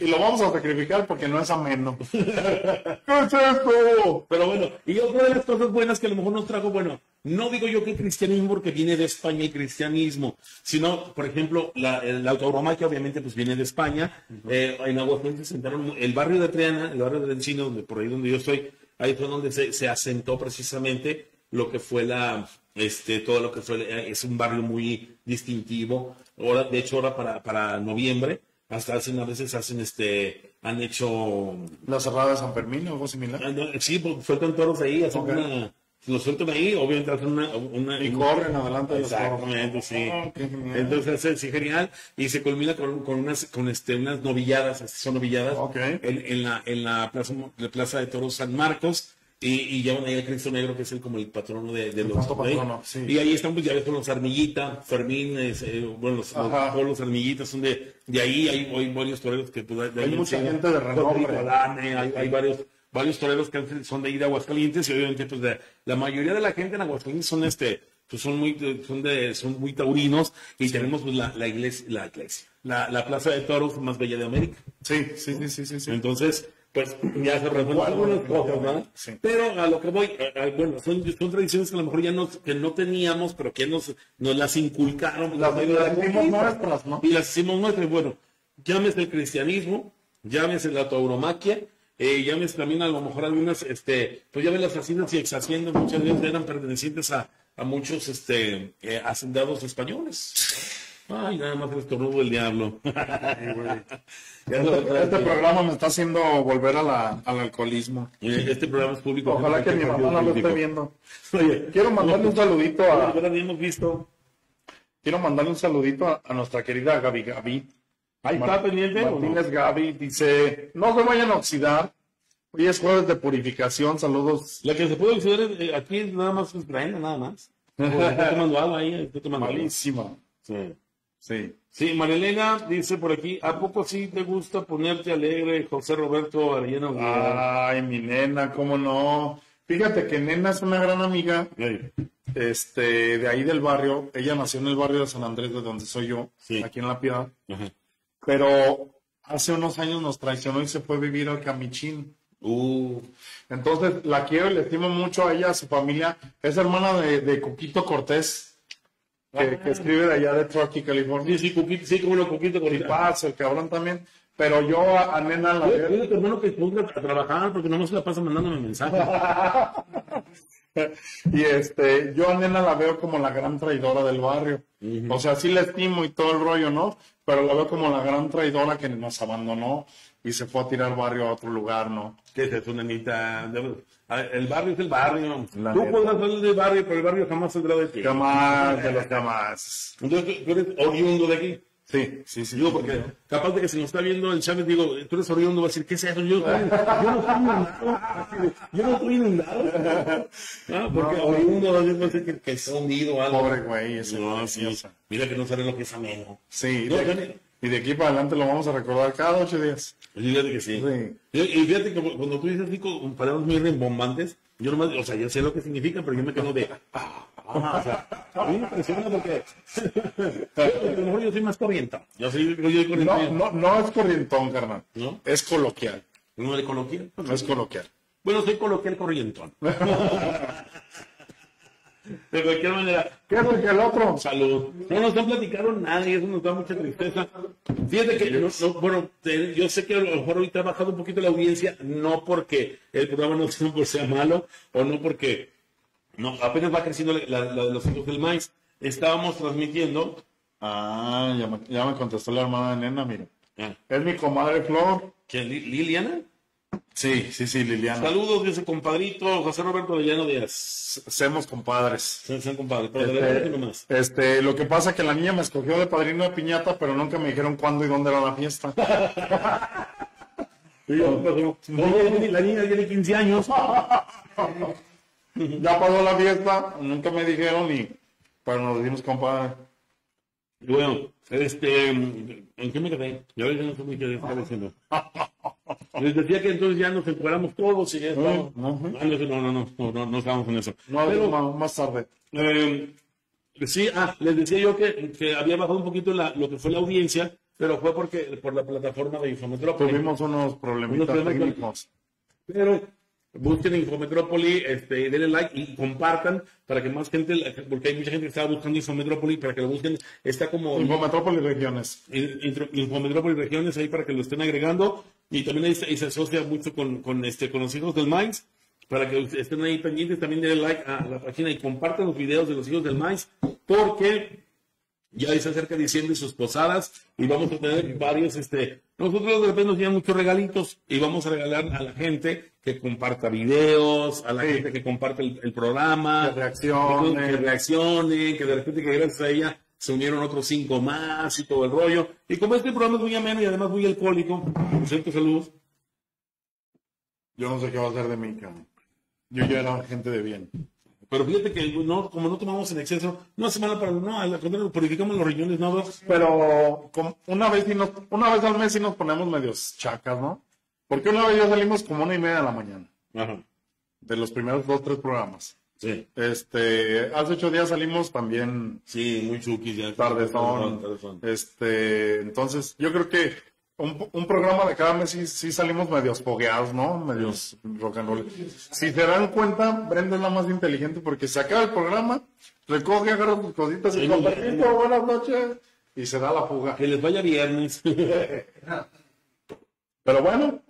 Y lo vamos a sacrificar porque no es ameno. ¿Qué es esto? Pero bueno, y otra de las cosas buenas que a lo mejor nos trajo, bueno, no digo yo que el cristianismo porque viene de España el cristianismo, sino, por ejemplo, la, la tauromaquia obviamente pues viene de España. Eh, en Aguascalientes se sentaron, el barrio de Triana, el barrio de Encino, donde, por ahí donde yo estoy, ahí fue donde se, se asentó precisamente lo que fue la, este, todo lo que fue, eh, es un barrio muy distintivo. Ahora, de hecho, ahora para, para noviembre, hasta hacen, a veces hacen, este, han hecho La cerrada de San Fermín o algo similar. Ah, no, Sí, pues, sueltan toros ahí, hacen una. Los sueltan ahí, obviamente hacen una. una Y una- corren adelante de los toros. Exactamente, sí. Genial. Entonces es sí, genial. Y se culmina con, con unas, con este, unas novilladas, son novilladas, Ok. en, en la, en la plaza, la plaza de toros San Marcos. Y, y llevan ahí al Cristo Negro, que es el, como el patrono de, de los de ahí. patrono, sí. Y ahí están, pues ya ves, con los Armillita, Fermín, eh, bueno, los, los- todos los Armillitas son de, de ahí. Hay, hay varios toreros que, pues, de Hay mucha gente de renombre. Hay, hay varios, varios toreros que son de ahí de Aguascalientes y obviamente pues de- la mayoría de la gente en Aguascalientes son este pues son muy son de son muy taurinos y tenemos pues la, la iglesia la iglesia la, la plaza de toros más bella de América Sí, sí, sí, sí, sí. sí. entonces pues ya se resuelven algunas cosas ¿no? Sí. pero a lo que voy eh, bueno son, son tradiciones que a lo mejor ya no que no teníamos pero que nos nos las inculcaron Las por medio de la las hicimos nuestras, ¿no? y las hicimos nuestras. Bueno, llámese el cristianismo, llámese la tauromaquia, eh, llámese también a lo mejor algunas, este, pues ya ven las haciendas y exhaciendas, muchas veces eran pertenecientes a, a muchos este, eh, hacendados españoles. Ay, nada más el estornudo del diablo. Ya lo- Este, este programa me está haciendo volver a la- al alcoholismo. Eh, Este programa es público. Ojalá que mi mamá no lo esté viendo. Oye, Quiero mandarle un saludito a, quiero mandarle un saludito a, a nuestra querida Gaby Gaby. Ahí está pendiente. Martínez Gaby dice, no se vayan a oxidar. Hoy es jueves de purificación. Saludos. La que se puede acceder eh, aquí es nada más es Brenda, nada más. Está tomando agua ahí, está tomando agua. Malísima. Sí. Sí. Sí, Marilena dice por aquí, ¿a poco sí te gusta ponerte alegre, José Roberto Arellano? Ay, mi nena, cómo no. Fíjate que nena es una gran amiga este, de ahí del barrio. Ella nació en el barrio de San Andrés, de donde soy yo, Sí. aquí en La Piedad. ajá. Pero hace unos años nos traicionó y se fue a vivir al Camichín. Uh, Entonces la quiero y le estimo mucho a ella, a su familia. Es hermana de, de Cuquito Cortés, que, que escribe de allá de Truckee, California. sí, sí, sí, como lo Cuquito con Y paz, el cabrón también. Pero yo a, a nena la veo. A tu hermano que ponga a trabajar porque no se la pasa mandándome mensajes. Y este, yo a nena la veo como la gran traidora del barrio. O sea, sí la estimo y todo el rollo, ¿no? Pero la veo como la gran traidora que nos abandonó y se fue a tirar barrio a otro lugar, ¿no? ¿Qué es eso, nenita? El barrio es el barrio. La Tú neta. podrás salir del barrio, pero el barrio jamás saldrá de ti. Jamás de los jamás. Entonces, tú eres oriundo de aquí. Sí, sí, sí. Digo, porque capaz de que si nos está viendo el Chávez, digo, tú eres oriundo, va a decir, ¿qué es eso? Yo, yo no estoy inundado. Yo no estoy inundado. Ah, porque oriundo va a decir que, que está hundido algo. Pobre güey, ese No, sí. preciosa. Mira que no sabe lo que es ameno. Sí, No, de aquí- y de aquí para adelante lo vamos a recordar cada ocho días. Fíjate que sí. Sí. Y, y fíjate que cuando tú dices con palabras muy rimbombantes, yo nomás, o sea, yo sé lo que significa, pero yo me quedo de. Ah, ah, o sea, a mí me impresiona porque. a lo mejor yo soy más corriente. Yo soy, yo soy corriente. No, no, no es corrientón, carnal. ¿No? Es coloquial. ¿No le coloquial? No es coloquial. Bueno, soy coloquial corrientón. De cualquier manera, ¿Qué es lo que el otro? salud. No nos han platicado nada y eso nos da mucha tristeza. Fíjate que, no- no, bueno, te- yo sé que a lo mejor ahorita ha bajado un poquito la audiencia, no porque el programa no sea malo o no porque no, apenas va creciendo la, la- los hijos del maíz. Estábamos transmitiendo. Ah, ya me, ya me contestó la hermana de nena, mira. ah, Es mi comadre Flor. ¿quién? Li- Liliana. Sí, sí, sí, Liliana. Saludos ese compadrito José Roberto de Llano Díaz. Semos compadres. Sean sean compadre, pero de verdad que nomás. Este, lo que pasa es que la niña me escogió de padrino de piñata, pero nunca me dijeron cuándo y dónde era la fiesta. La niña tiene 15 años. Ya pasó la fiesta, nunca me dijeron y pero nos dimos compadre. Bueno, este, ¿en qué me quedé? Yo ahorita no sé muy qué estaba diciendo. Les decía que entonces ya nos encuadramos todos y ya estamos. Ah, no, no, no, no, no, estábamos en eso. No, Pero, más tarde. eh, sí, ah, les decía yo que, que había bajado un poquito la- lo que fue la audiencia, pero fue porque por la plataforma de Infometrópolis. Tuvimos unos problemitas técnicos. Pero busquen Infometrópoli, este, denle like y compartan para que más gente, porque hay mucha gente que estaba buscando Infometrópoli, para que lo busquen. Está como Infometrópolis Regiones. in- intro- Infometrópolis Regiones ahí para que lo estén agregando. Y también ahí, se- ahí se asocia mucho con, con, este, con los hijos del Maíz, para que estén ahí pendientes. También denle like a la página y compartan los videos de los hijos del Maíz, porque ya se acerca diciembre sus posadas y vamos a tener varios, este, nosotros de repente nos llegan muchos regalitos y vamos a regalar a la gente que comparta videos, a la Sí. gente que comparte el, el programa, Que reaccione. que reaccione, que de repente que gracias a ella se unieron otros cinco más y todo el rollo. Y como este programa es muy ameno y además muy alcohólico, siento saludos. Yo no sé qué va a hacer de mí, cabrón. Yo ya era gente de bien. Pero fíjate que no, como no tomamos en exceso, no hace mala para no, al contrario, purificamos los riñones, no, Pero como una vez sí nos, una vez al mes sí nos ponemos medios chacas, ¿no? Porque una vez ya salimos como una y media de la mañana. Ajá, De los primeros dos, tres programas. sí. Este, hace ocho días salimos también Sí, muy chukis ya. tardezón. Tardezón. Este, entonces, yo creo que un, un programa de cada mes sí, sí salimos medios fogueados, ¿no? Medios rock and roll. Si se dan cuenta, Brenda es la más inteligente porque se acaba el programa, recoge, agarra sus cositas y con permiso, buenas noches, y se da la fuga. Que les vaya viernes. Pero bueno,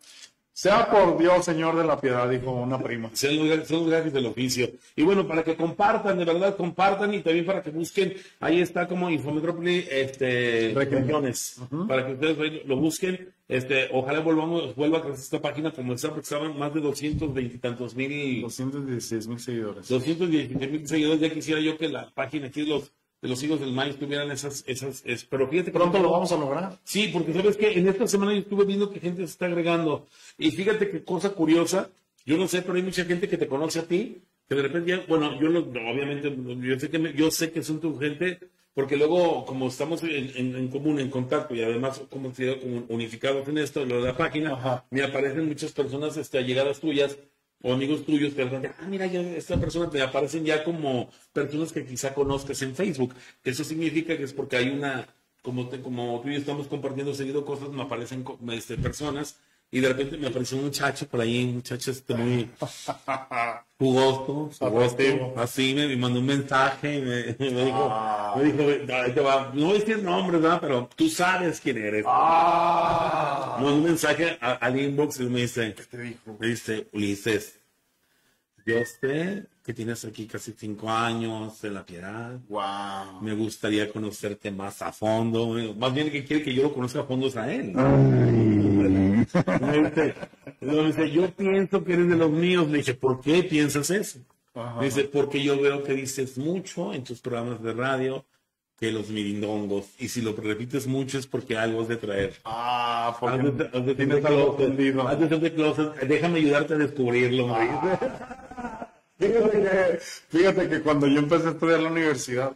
sea por Dios, Señor de la Piedad, dijo una prima. Sean ga- son los gajes del oficio. Y bueno, para que compartan, de verdad, compartan y también para que busquen, ahí está como Infometrópoli, este, regiones, para que ustedes ahí lo busquen. Este, ojalá volvamos, vuelva a crecer esta página como está, porque estaban más de 220 y tantos mil, 216 mil seguidores. 217 mil seguidores. Ya quisiera yo que la página aquí los, de los hijos del maíz tuvieran esas, esas, es- pero fíjate que Pronto lo vamos a lograr. Sí, porque sabes que en esta semana yo estuve viendo que gente se está agregando. Y fíjate qué cosa curiosa. Yo no sé, pero hay mucha gente que te conoce a ti, que de repente ya, bueno, yo no- no, obviamente, yo sé que me- yo sé que son tu gente, porque luego, como estamos en, en- en común, en contacto, y además como, como unificados en esto, lo de la página, Ajá. me aparecen muchas personas este, allegadas tuyas o amigos tuyos que ah, mira, ya esta persona te aparecen ya como personas que quizá conozcas en Facebook. Eso significa que es porque hay una, como, te- como tú y yo estamos compartiendo seguido cosas, me aparecen este, personas y de repente me apareció un muchacho por ahí, un muchacho este muy jugoso, jugoso, así me, me mandó un mensaje y me, me dijo, Ah. me dijo, no voy a decir nombres, ¿verdad? pero tú sabes quién eres. Ah, Me mandó un mensaje a- al inbox y me dice, ¿Qué te dijo? me dice, Ulises, yo sé que tienes aquí casi cinco años en la piedad. Wow. Me gustaría conocerte más a fondo. Más bien que quiere que yo lo conozca a fondo es a él. Me dice, yo pienso que eres de los míos. Le dije, ¿por qué piensas eso? Ajá. Dice, porque yo veo que dices mucho en tus programas de radio que los mirindongos. Y si lo repites mucho es porque algo has de traer. Ah, porque de- haz de tienes de algo de de. Déjame ayudarte a descubrirlo. dice. Fíjate que, fíjate que cuando yo empecé a estudiar en la universidad,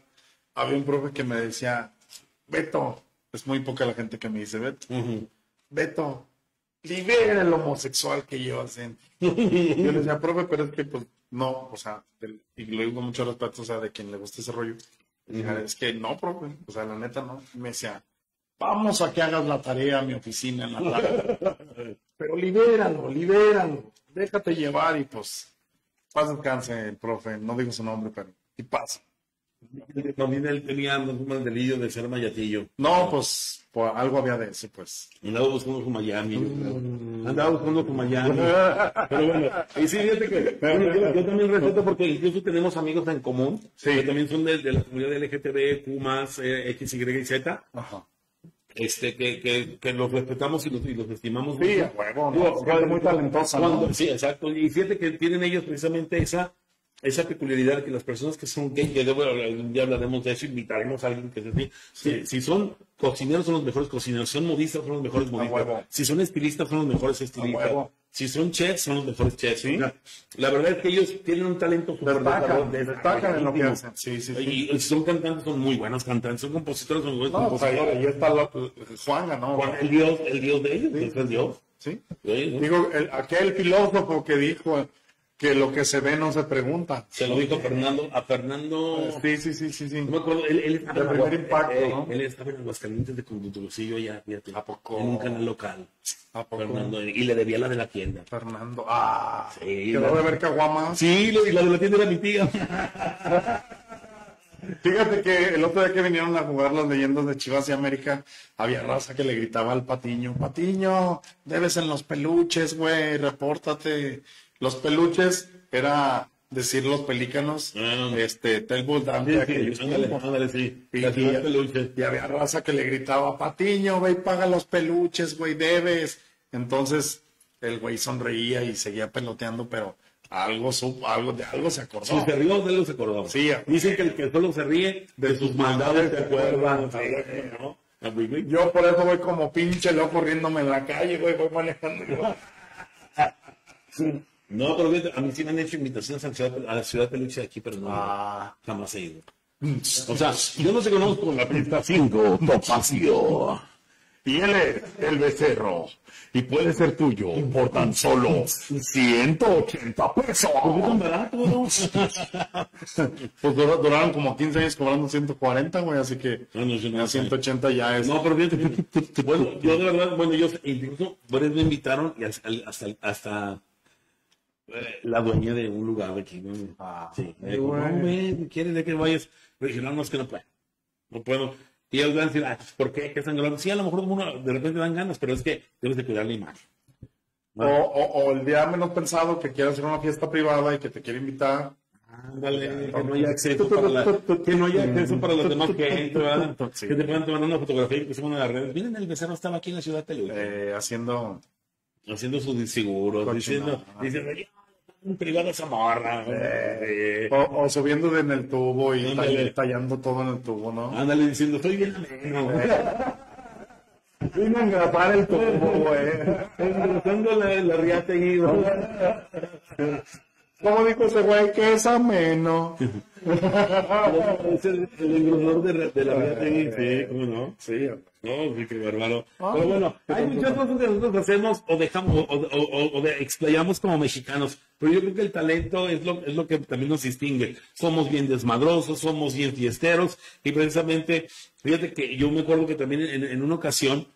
había un profe que me decía, Beto, es muy poca la gente que me dice Beto. Beto, libera el homosexual que llevas en ti". Yo le decía, profe, pero es que pues no, o sea, y lo digo con mucho respeto, o sea, de quien le gusta ese rollo. Es que no, profe, o sea, la neta no. Y me decía, vamos a que hagas la tarea a mi oficina en la tarde. pero libéralo, libéralo. déjate llevar y pues, paz descanse el profe, no digo su nombre, pero, y pasa. También él tenía un delirio de ser mayatillo. No, pues, pues, algo había de eso, pues. Andaba buscando su Miami. Andaba buscando su Miami. Pero bueno, y sí, fíjate que bueno, yo, yo también respeto porque incluso tenemos amigos en común Sí. que también son de, de la comunidad LGTB, Q, eh, X, Y y Z, Ajá. Este, que, que, que los respetamos y los, y los estimamos. Sí, mucho. ¿no? Muy talentosa, cuando- ¿no? Sí, exacto. Y fíjate que tienen ellos precisamente esa, esa peculiaridad que las personas que son gay, que debo, algún día hablaremos de eso, invitaremos a alguien que es así. Si, si son cocineros, son los mejores cocineros. Si son modistas, son los mejores modistas. Si son estilistas, son los mejores estilistas. Si son chefs, son los mejores chefs. Sea, la verdad es que ellos tienen un talento Destacan, destacan en lo que hacen. Sí, sí, sí. Y, y si son cantantes, son muy buenos cantantes. Son compositores, son buenos No, pues compositores. ahí está lo- Juanga, ¿no? Juan, el dios, el dios de ellos, es el dios. Sí. Sí. Digo, el- aquel filósofo que dijo que lo que se ve no se pregunta. Se lo dijo Fernando, a Fernando. Sí, sí, sí, sí, sí. No me acuerdo, él, él estaba en primer Agua- impacto, eh, ¿no? Él estaba en Aguascalientes de Conductorcillo ya, fíjate. ¿A poco? En un canal local. ¿A poco? Fernando, y le debía la de la tienda. Fernando. Ah, Sí, quedó la- de ver caguamas. Sí, y la de la tienda era mi tía. Fíjate que el otro día que vinieron a jugar las leyendas de Chivas y América, había raza que le gritaba al Patiño, Patiño, debes en los peluches, güey, repórtate. Los peluches era decir los pelícanos, Ah. este, Tel Bull Dam Sí, de sí, aquellos ándale, tiempos. ándale, sí. Y, había raza que le gritaba, Patiño, güey, paga los peluches, güey, debes. Entonces, el güey sonreía y seguía peloteando, pero algo supo, algo, de algo se acordó. Si se rió, de él no se acordaba. Sí, Dicen que el que solo se ríe de sus maldades se acuerda. Yo por eso voy como pinche loco riéndome en la calle, güey, voy manejando. No, pero a mí sí me han hecho invitaciones a la ciudad, a la ciudad peluche de aquí, pero no, Ah. jamás he ido. O sea, yo no sé conozco la pista 5, Topacio. Y él es el becerro. Y puede ser tuyo por tan solo 180 pesos. ¿Por qué tan barato, no? Pues dura- duraron como 15 años cobrando 140, güey, así que No, no, yo no a sé. 180 ya es. No, pero fíjate, bueno, yo de verdad, bueno, yo incluso por eso me invitaron y hasta, hasta, hasta, la dueña de un lugar aquí, ¿no? Ah, sí, me dijo, no, ven, ¿quieres de que vayas? Le dije, no, no, es que no puedo, no puedo. Y ellos van a decir, ah, ¿por qué? ¿Qué están grabando? Sí, a lo mejor uno de repente dan ganas, pero es que debes de cuidar la imagen. O, o- o el día menos pensado que quieras hacer una fiesta privada y que te quiere invitar. Ándale, que no haya acceso para la, que no haya acceso para los demás que entran, Sí. que te puedan tomar una fotografía y que suban a las redes. Miren, el becerro estaba aquí en la ciudad de Peluche. eh, haciendo. haciendo sus Cochinada. diciendo, diciendo, "Yo, un privado esa morra. Eh, O, o subiendo en el tubo y Ándale. tall- tallando todo en el tubo, ¿no? Ándale diciendo, estoy bien ameno. Vine a engrapar el tubo, güey. Engrosando la, la riata y ¿Cómo dijo ese güey? Que es ameno. Es el, el de, de la y sí, ¿cómo no? Sí, No, sí, qué bárbaro. Pero bueno, hay muchas cosas que nosotros hacemos o dejamos o, o, o- o de- explayamos como mexicanos, pero yo creo que el talento es lo, es lo que también nos distingue. Somos bien desmadrosos, somos bien fiesteros y precisamente, fíjate que yo me acuerdo que también en, en una ocasión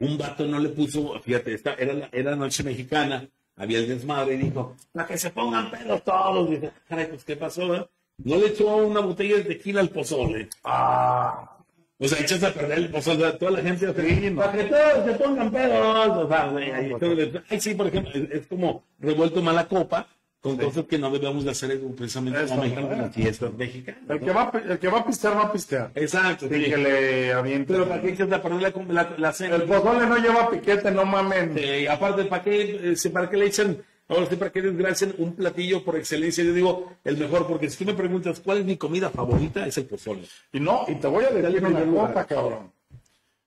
un vato no le puso, fíjate, esta, era, la, era noche mexicana, había el desmadre y dijo, para que se pongan pedos todos. Dice, caray, pues ¿qué pasó? eh? No le echó una botella de tequila al pozole. Ah, O sea, echas a perder el pozole, toda la gente hace, para que todos se pongan pedos. O sea, le- ay, sí, por ejemplo, es, es como revuelto mala copa con cosas que no debemos de hacer precisamente Eso, como mexicanos en las fiestas mexicanas. el, que va, el que va a pistear, va a pistear. Exacto, Sin sí. que le aviente. Pero ¿para qué echas a perder la, la, la cena? El pozole no lleva piquete, no mamen. Eh, aparte, ¿para qué, eh, ¿para qué le echan, ahora sí, para qué desgracian un platillo por excelencia? Yo digo el mejor, porque si tú me preguntas cuál es mi comida favorita, es el pozole. Y no, y te voy a decir una cosa, cabrón.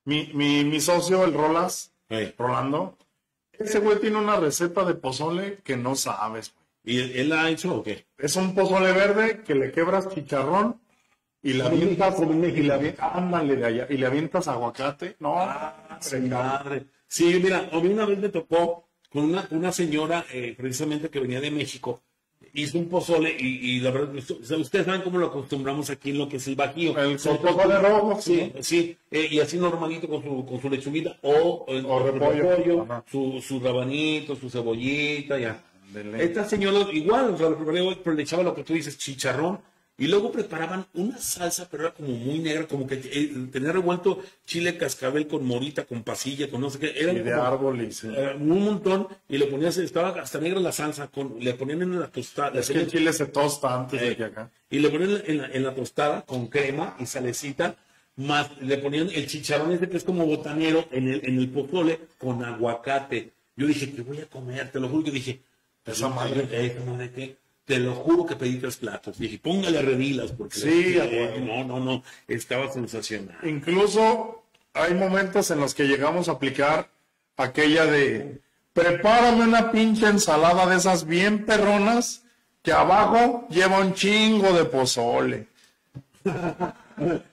Mi, mi, mi socio, el Rolas, Rolando, ese güey tiene una receta de pozole que no sabes, güey. ¿Y él, él la ha hecho o qué? Es un pozole verde que le quebras chicharrón y le avientas, y le avientas, ándale de allá, y le avientas aguacate. No, Sí, madre. Sí, mira, a mí una vez me tocó con una, una señora eh, precisamente que venía de México hizo un pozole y, y la verdad, ustedes saben cómo lo acostumbramos aquí en lo que es el bajío. El con pozole rojo, Sí, sí. sí, eh, y así normalito con su, con su lechuguita o, eh, O su repollo. Su, su rabanito, su cebollita, ya. Esta señora igual, o sea, le echaba lo que tú dices, chicharrón, y luego preparaban una salsa, pero era como muy negra, como que eh, tenía revuelto chile cascabel con morita, con pasilla, con no sé qué. Era Y de como- árbol y sí. eh, un montón, y le ponías, estaba hasta negra la salsa, con, le ponían en la tostada, Es que el chile se tosta antes de que acá. y le ponían en la, en la tostada con crema y salecita, más le ponían el chicharrón ese que es como botanero en el, en el pozole con aguacate. Yo dije, ¿qué voy a comer? Te lo juro que dije, Esa madre. esa madre que, te lo juro que pedí tres platos. Dije, póngale redilas, porque Sí, no, no, no, estaba sensacional. Incluso hay momentos en los que llegamos a aplicar aquella de prepárame una pinche ensalada de esas bien perronas que abajo lleva un chingo de pozole.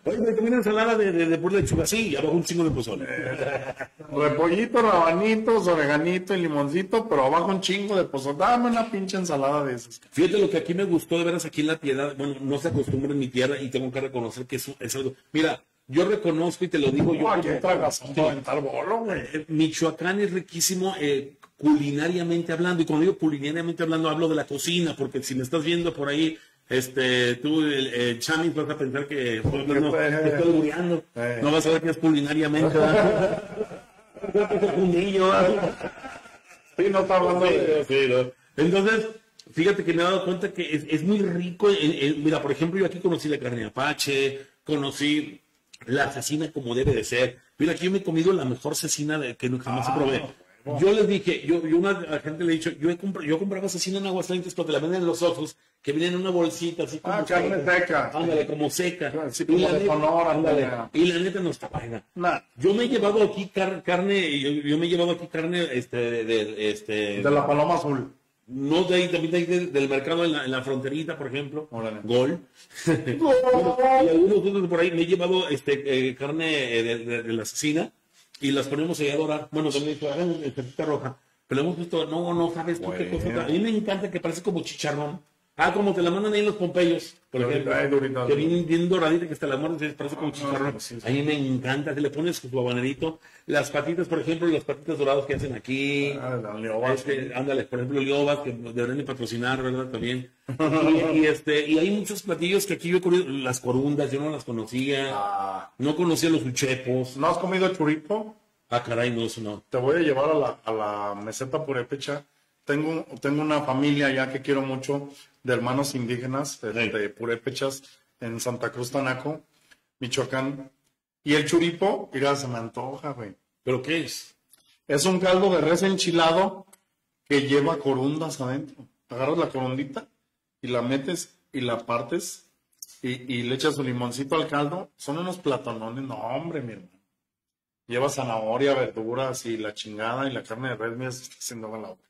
Oye, me comí una ensalada de, de, de pura lechuga, sí, y abajo un chingo de pozole. Repollito, rabanitos, oreganito y limoncito, pero abajo un chingo de pozole. Dame una pinche ensalada de esas. Fíjate lo que aquí me gustó de veras aquí en la piedad, bueno, no se acostumbra en mi tierra y tengo que reconocer que eso es algo. Mira, yo reconozco y te lo digo yo. Aquí como- bolo, güey. Eh, Michoacán es riquísimo eh, culinariamente hablando, y cuando digo culinariamente hablando, hablo de la cocina, porque si me estás viendo por ahí, este, tú, el, el Chamis, vas a pensar que pues, estoy albureando. Eh. no vas a ver que es culinariamente. Sí, no está hablando de... Sí, ¿no? Entonces, fíjate que me he dado cuenta que es, es muy rico. en- en- mira, por ejemplo, yo aquí conocí la carne apache, conocí la cecina como debe de ser. Mira, aquí yo me he comido la mejor de, que jamás Ah, probé. Yo les dije, yo, yo una gente le he dicho, yo, he compra- yo compraba cecina en Aguascalientes, pero te la venden en los ojos, que vienen en una bolsita, así como Ah, carne seca. Ándale, como seca. Sí, Y la de neta- Sonora, ándale. Y la neta no está buena. Nah, Yo me he llevado aquí car- carne, yo, yo me he llevado aquí carne, este, de, de- este, de la paloma azul. no de ahí, también de ahí de- del mercado en la, en la fronterita, por ejemplo. Órale. Gol. y algunos otros por ahí me he llevado este, eh, carne eh, de- de la asesina y las ponemos ahí a dorar. Bueno, también dicho, hagan el roja. Pero hemos visto, no, no, sabes tú qué cosa. A mí me encanta que parece como chicharrón. Ah, como te la mandan ahí los pompeyos, por ejemplo. ay, durita. que vienen bien doradita, que hasta la muerte parece como chicharrón. sí, sí. A mí me encanta que le pones su habanerito. Las patitas, por ejemplo, las patitas doradas que hacen aquí. Ah, la leoba, Este, ándale, por ejemplo, Liobas, que deberían de patrocinar, ¿verdad? También. Y, y, este, y hay muchos platillos que aquí yo he comido, las corundas, yo no las conocía. Ah. No conocía los uchepos. ¿No has comido churipo? Ah, caray, no, eso no. Te voy a llevar a la, a la meseta purépecha. Tengo, tengo una familia ya que quiero mucho de hermanos indígenas, de purépechas, en Santa Cruz, Tanaco, Michoacán. Y el churipo, mira, se me antoja, güey. ¿Pero qué es? Es un caldo de res enchilado que lleva corundas adentro. Agarras la corundita y la metes y la partes y, y le echas su limoncito al caldo. Son unos platonones. No, hombre, mi hermano. Lleva zanahoria, verduras y la chingada y la carne de res. Mira, se está haciendo la boca.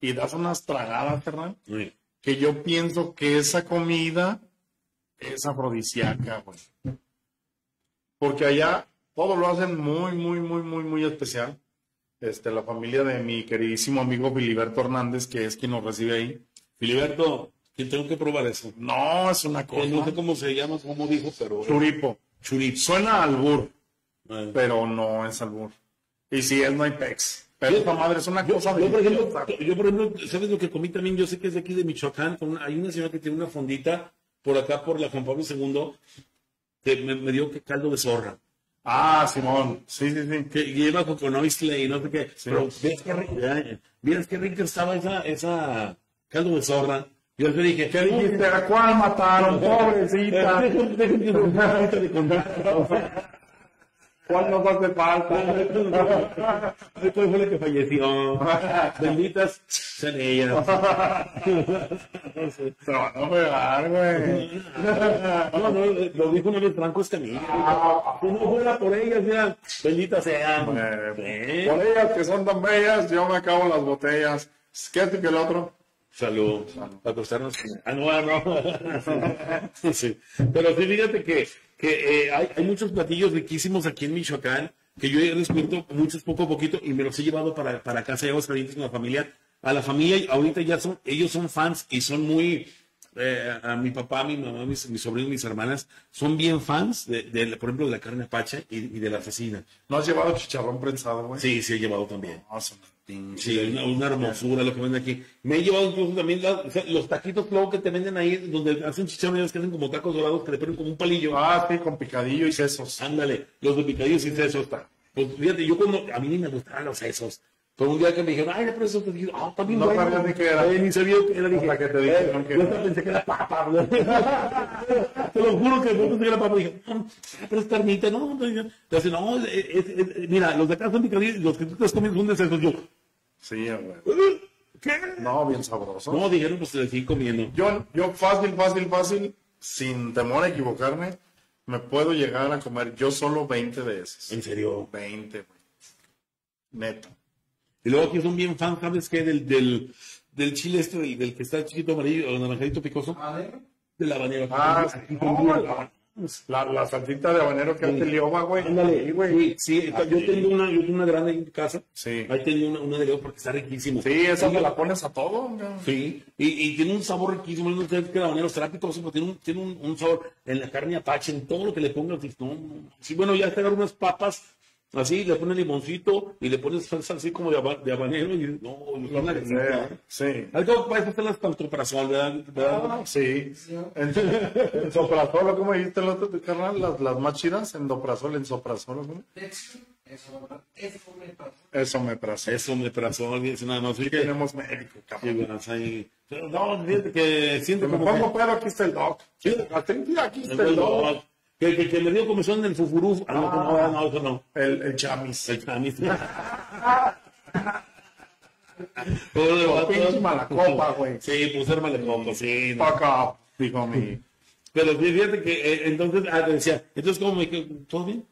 Y das unas tragadas, Fernán, Sí. Que yo pienso que esa comida es afrodisíaca, güey. Porque allá todo lo hacen muy, muy, muy, muy, muy especial. Este, la familia de mi queridísimo amigo Filiberto Hernández, que es quien nos recibe ahí. Filiberto, que tengo que probar eso. No, es una Eh, no sé cosa. cómo se llama, cómo dijo, pero. Churipo. Churip. Suena albur, Eh. pero no es albur. Y si es, no hay pex. Pero esta madre es una Yo, cosa yo, por ejemplo, yo, por ejemplo, ¿sabes lo que comí también? Yo sé que es de aquí de Michoacán. con una- hay una señora que tiene una fondita por acá, por la Juan Pablo II, que me, me dio que caldo de zorra. Ah, Simón. Sí, sí, sí. Que lleva coconoistle y no sé qué. Pero ¿ves qué, rico, ya, ¿vieras qué rica estaba esa, esa caldo de zorra? Yo le dije, ¿Qué dijiste? ¿A cuál mataron? Pobrecita. De contar. ¿Cuál nos hace falta? ¿Cuál fue la que falleció? Benditas sean ellas. Se van a pegar, güey. No, no, lo dijo una vez Franco Escamilla. Si no fuera por ellas, ya, benditas sean. Eh, Por ellas que son tan bellas, yo me acabo las botellas. ¿Qué es que el otro? Salud. Para acostarnos. Ah, no, ah, no. Sí. Pero sí, fíjate que, que eh, hay, hay muchos platillos riquísimos aquí en Michoacán que yo he descubierto muchos poco a poquito y me los he llevado para, para casa y Aguascalientes con la familia. a la familia, ahorita ya son, ellos son fans y son muy, eh, a mi papá, mi mamá, mis, mis sobrinos, mis hermanas, son bien fans, de, de, por ejemplo, de la carne apache y, y de la cecina. ¿No has llevado chicharrón prensado, güey? Sí, sí he llevado también. No, Sí, una, una hermosura lo que venden aquí. Me he llevado incluso también la- o sea, los taquitos luego que te venden ahí, donde hacen chicharrones que hacen como tacos dorados que le ponen como un palillo. Ah, sí, con picadillo y sesos. Ándale, los de picadillos y sesos. Pues fíjate, yo cuando, a mí ni me gustaban los sesos. Pero un día que me dijeron, ay, pero eso te dije, ah, también No bueno". sabías ni qué era. Eh, ni sabía qué era. Dije, que te dijeron eh, que Yo hasta pensé que era papa. te lo juro que yo pensé que era papa. Dije, "No, pero es carnita, no. no, no". Entonces, no, es- es- es- mira, los de acá son picadillos los que tú te has comido son de sesos. Yo, Sí, güey. ¿qué? No, bien sabroso. No, dijeron, pues le sigo comiendo. Yo, yo fácil, fácil, fácil, sin temor a equivocarme, me puedo llegar a comer yo solo 20 de esos. En serio. 20, güey. Neto. Y luego aquí son bien fans, ¿sabes qué? Del, del, del chile este, del, del que está chiquito amarillo, o naranjadito picoso. ¿Vale? Del habanero. Ah, no, la, la, la salsita de habanero que Sí. hace Lioba, güey. Ándale, Sí, güey. Sí, yo tengo una, yo tengo una grande en casa. Sí. Ahí tengo una, una de León porque está riquísimo. Sí, esa me la pones a todo. güey. Sí, y, y tiene un sabor riquísimo. No sé que el habanero será picoso, pero tiene un, tiene un, un sabor en la carne apache, en todo lo que le pongas. No, no. Sí, bueno, ya te unas papas así, le pones limoncito y le pones salsa así como de, haba- de habanero y no, es una delicia. Eh, Sí. Algo para eso están las pantoprazol, ¿verdad? ¿verdad? Ah, sí. En, en soprazol, ¿cómo dijiste el otro, carnal? Las, las más chidas, en doprazol, en soprazol, ¿no? Eso, me pasó. Eso me parece. Eso me prazol, dice nada más. Sí que- tenemos médico, Sí, cabrón. ahí. Pero No, fíjate que siento como pongo que- pedo, aquí está el doc. Sí, aquí está el el doc. Que, que, que le dio comezón en el fufurú. Ah, no, no, eso no. El, el chamis. El chamis. Pinche malacopa, güey. Sí, pues ser malacopa, sí. no. Fuck dijo mi. Pero fíjate que eh, entonces, ah, te decía, entonces, ¿cómo me? ¿Todo bien?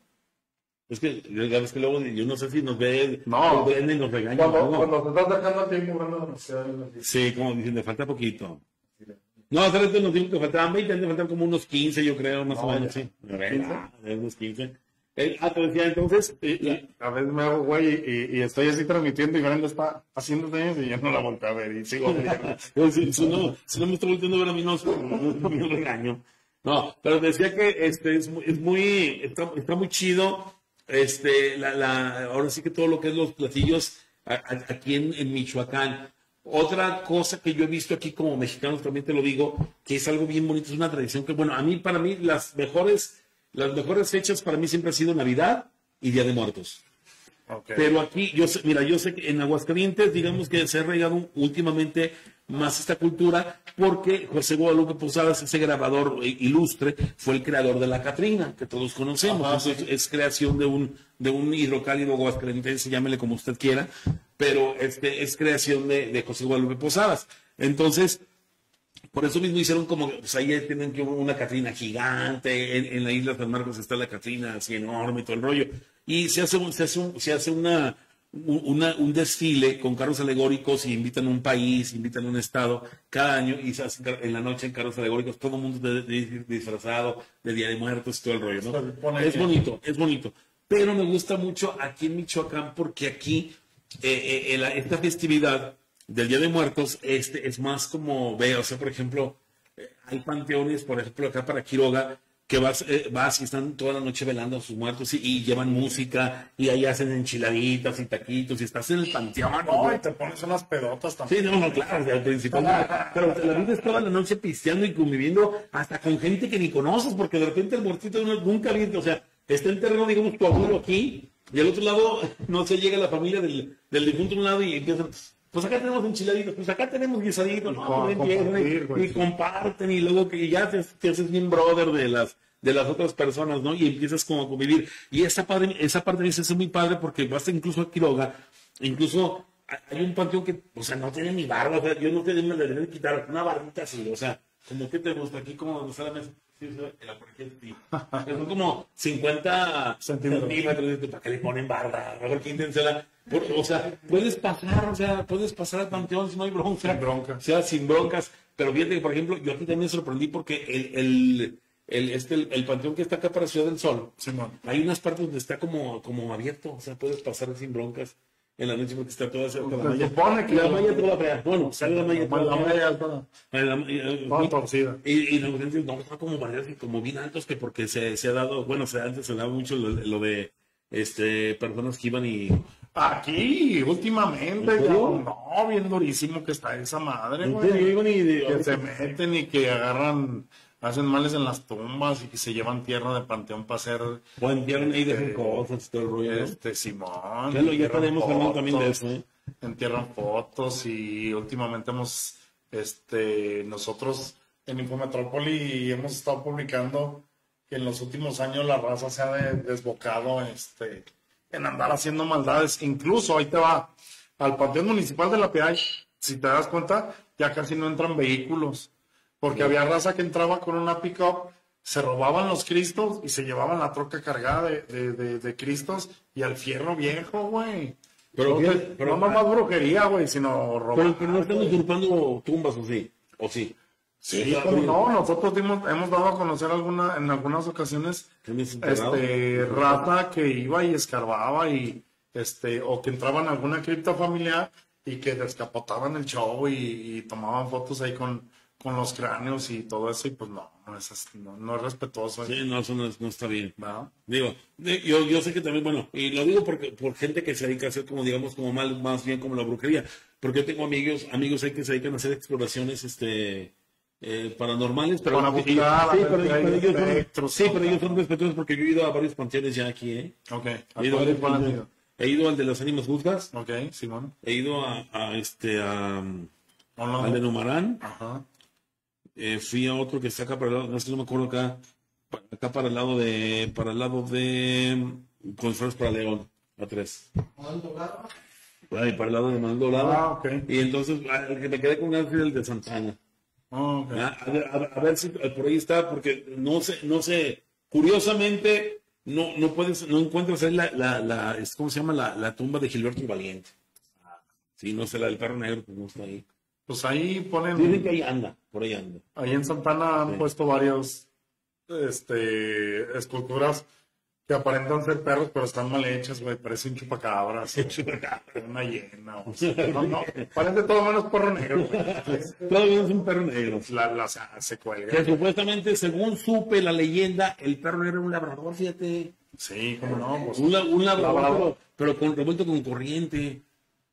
Es que, ya ves que luego, yo no sé si nos ve, No. nos ven y nos regañan. Cuando, cuando te estás dejando a ti muriendo demasiado. Sí, como dicen, le falta poquito. No, hace rato nos dijo que faltaban 20, le faltan como unos 15, yo creo, más o No, menos, sí. Unos 15. Eh, ah, te decía, entonces, eh, eh, A veces me hago güey y, y estoy así transmitiendo y Brenda está haciendo señas y yo no la volteo a ver y sigo si, si no, si no me estoy volviendo a ver a mí, no, me regaño. No, pero decía que este es muy, es muy está, está muy chido. Este, la, la, ahora sí que todo lo que es los platillos a- a- aquí en, en Michoacán. Otra cosa que yo he visto aquí como mexicanos, también te lo digo, que es algo bien bonito, es una tradición que, bueno, a mí, para mí, las mejores, las mejores fechas para mí siempre ha sido Navidad y Día de Muertos. Pero aquí, yo sé, mira, yo sé que en Aguascalientes, digamos que se ha arraigado últimamente más esta cultura, porque José Guadalupe Posadas, ese grabador ilustre, fue el creador de la Catrina, que todos conocemos. Ajá, es creación de un, de un hidrocálido aguascalentense, llámele como usted quiera, pero este es creación de, de José Guadalupe Posadas. Entonces, por eso mismo hicieron como, pues ahí tienen que una Catrina gigante, en, en la isla de San Marcos está la Catrina así enorme y todo el rollo. Y se hace, un- se hace, un- se hace una, un- una- un desfile con carros alegóricos y invitan a un país, invitan a un estado cada año y se hace en la noche en carros alegóricos, todo el mundo de- de- disfrazado de Día de Muertos y todo el rollo, ¿no? Es bonito, es bonito. Pero me gusta mucho aquí en Michoacán porque aquí eh, eh, la- esta festividad del Día de Muertos este, es más como, ve, o sea, por ejemplo, eh, hay panteones, por ejemplo, acá para Quiroga, que vas, eh, vas y están toda la noche velando a sus muertos y, y llevan música y ahí hacen enchiladitas y taquitos y estás en el panteón. No, güey. y te pones unas pedotas también. Sí, no, no, claro, o sea, principalmente. Pero te la vives toda la noche pisteando y conviviendo hasta con gente que ni conoces, porque de repente el muertito uno nunca viene, o sea, está enterrado, digamos, tu abuelo aquí, y al otro lado, no sé, llega la familia del, del difunto a un lado y empiezan, pues acá tenemos enchiladitos, pues acá tenemos guisaditos, no, pues empiezan, y, comparten, y luego que ya te, te haces bien brother de las de las otras personas, ¿no? Y empiezas como a convivir. Y esa, padre, esa parte me dice, es muy padre porque vas incluso a Quiroga, incluso hay un panteón que, o sea, no tiene ni barba, o sea, yo no te me le debería quitar una barbita así, o sea, como que te gusta aquí, como donde está la mesa. Sí, por aquí, sí. Son como 50 Centímetros. centímetros, ¿para qué le ponen barba? Mejor quíntensela. Por- O sea, puedes pasar, o sea, puedes pasar al panteón si no hay bronca. Sin bronca. O sea, sin broncas. Pero fíjate que, por ejemplo, yo aquí también me sorprendí porque el, el, el, este, el, el panteón que está acá para Ciudad del Sol, Simón. hay unas partes donde está como, como abierto, o sea, puedes pasar sin broncas. En la noche porque está toda esa la Se malla. supone que- la malla toda fea. Bueno, sale la malla toda la malla toda- La malla- toda torcida. Y, y la gente no, está como mareados y como bien altos que porque se, se ha dado, bueno, se, antes se daba mucho lo, lo de este personas que iban y Aquí, últimamente, no, bien durísimo que está esa madre, güey. de- Que se meten y que agarran, hacen males en las tumbas y que se llevan tierra de panteón para hacer, o entierran ahí dejan cosas y todo el rollo. este, Simón. Ya ya tenemos hablando también de eso, ¿eh? Entierran fotos y últimamente hemos, este, nosotros en Infometrópoli hemos estado publicando que en los últimos años la raza se ha de- desbocado, este, en andar haciendo maldades. Incluso ahí te va al Panteón Municipal de La Piedad, si te das cuenta, ya casi no entran vehículos. Porque había raza que entraba con una pick-up, se robaban los cristos y se llevaban la troca cargada de, de, de- de cristos y al fierro viejo, güey. Pero no, pero- no nomás brujería, güey, sino robar. Pero, pero no están usurpando tumbas o sí, o sí. Sí, cómo no, nosotros dimos- hemos dado a conocer alguna, en algunas ocasiones este rata que iba y escarbaba y este o que entraban a alguna cripta familiar y que descapotaban el show y, y tomaban fotos ahí con, con los cráneos y todo eso y pues no, no es, así, no, no es respetuoso. Sí, no, eso no, es- no está bien. Digo, yo, yo sé que también, bueno, y lo digo porque, por gente que se dedica a hacer como, digamos, como mal, más bien como la brujería, porque yo tengo amigos, amigos ahí que se dedican a hacer exploraciones, este, eh, paranormales, pero, Para buscar, y- a sí, pero, ellos son, sí, pero cosas. ellos son respetuosos porque yo he ido a varios panteones ya aquí, ¿eh? Ok, He ido, a varios ¿cuál ha panteones. he ido al de las ánimas juzgas? Ok, Simón. he ido a, a este, a, al de Numarán, Ajá. Eh, fui a otro que está acá para el lado, no sé, no me acuerdo acá, acá para el lado de, para el lado de, con fuerzas para León, a tres. Ahí, para el lado de Manuel Doblado. Ah, ok. Y entonces, ah, el que me quedé con ganas fue el de Santana. Ah, ok. Ah, A, ver- a a ver si eh, por ahí está, porque no sé, no sé, curiosamente, no, no puedes, no encuentras ahí la, la, la ¿cómo se llama? La, la tumba de Gilberto Valiente. Sí, no sé, la del perro negro, pues no está ahí. Pues ahí ponen. Dicen que ahí anda, por ahí anda. Ahí en Santana han Sí. puesto varios este, esculturas que aparentan ser perros, pero están mal hechas, güey. Parece un chupacabras. Una hiena. o sea, no, no, parece todo menos perro negro, güey. Todavía es un perro negro. La, la- se Que supuestamente, según supe la leyenda, el perro negro era un labrador, fíjate. Sí, cómo no. Pues, Un, la- un labrador, pero con, revuelto con corriente.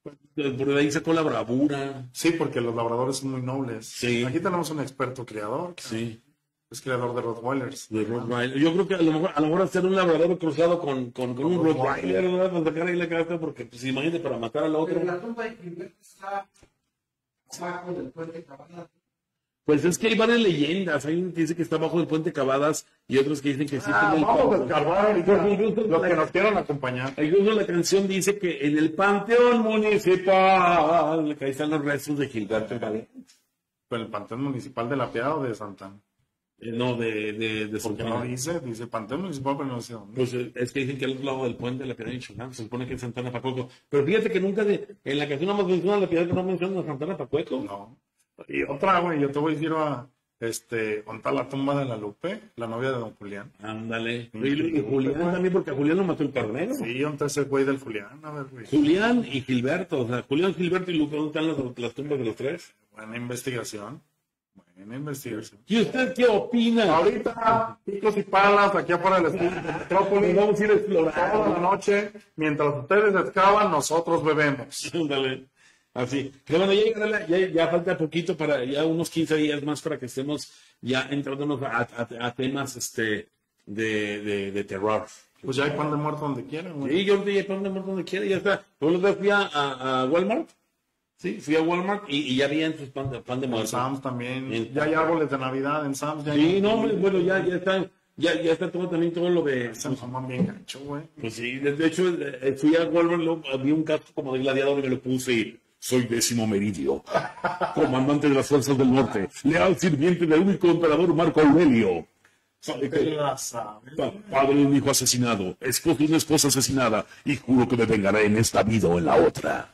Por ahí sacó la bravura. sí, porque los labradores son muy nobles. Sí. Aquí tenemos un experto criador. que Sí. Es criador de Rottweilers. De Rottweiler. Yo creo que a lo mejor, a lo mejor hacer un labrador cruzado con, con, con un Rottweiler, ¿verdad? Para sacar ahí la cabeza, porque pues imagínate para matar al otro. Pero la tumba de Gilberto está abajo del puente Cabana. Pues es que hay varias leyendas. Hay uno que dice que está bajo el puente Cavadas y otros que dicen que sí Ah, tiene el vamos a escarbar incluso Los que nos quieran acompañar. Incluso la canción dice que en el panteón municipal que ahí están los restos de Gilberto Valiente. ¿Pero el Panteón Municipal de La Piedad o de Santana? Eh, no, de, de, de Porque no dice, dice Panteón Municipal, pero no dice dónde. Pues eh, es que dicen que al otro lado del puente de la Piedad de Michoacán, se supone que es Santana Pacueco. Pero fíjate que nunca de, en la canción no más menciona la Piedad, no menciona a Santana Pacueco. No. Y otra, güey, yo te voy a decir a, este, ¿dónde está la tumba de la Lupe? La novia de Don Julián. Ándale. Y, y Julián también, porque a Julián lo mató el carnero. Sí, ¿dónde ese güey del Julián? A ver, güey. Julián y Gilberto, o sea, Julián, Gilberto y Lupe, ¿dónde están las, las tumbas de los tres? Buena investigación. Buena investigación. ¿Y usted qué opina? Ahorita, picos y palas, aquí afuera del estudio de Metrópolis. Vamos a ir a Toda explorar. la noche, mientras ustedes excavan, nosotros bebemos. Ándale. Así. Pero bueno, ya, llegará ya, ya falta poquito para, ya unos 15 días más para que estemos ya entrándonos a, a- a temas este, de, de, de terror. Pues ya hay pan de muerto donde quieran, güey. Sí, yo ya pongo de donde quiera, ya está. Yo los fui a, a- Walmart. Sí, fui a Walmart y, y ya vi en sus pan de, pan de En muerto. Sam's también. En- Ya hay árboles de Navidad en Sam's. Ya Sí, hay- no, bueno, ya, ya está, ya, ya está todo también todo lo de. Se enfaman bien gancho, güey. Pues sí, de hecho, eh, fui a Walmart, luego vi un casco como de gladiador y me lo puse y soy décimo meridio, comandante de las fuerzas del norte, leal sirviente del único emperador Marco Aurelio. Sabes. Pa- Padre de un hijo asesinado, esposo de una esposa asesinada, y juro que me vengaré en esta vida o en la otra.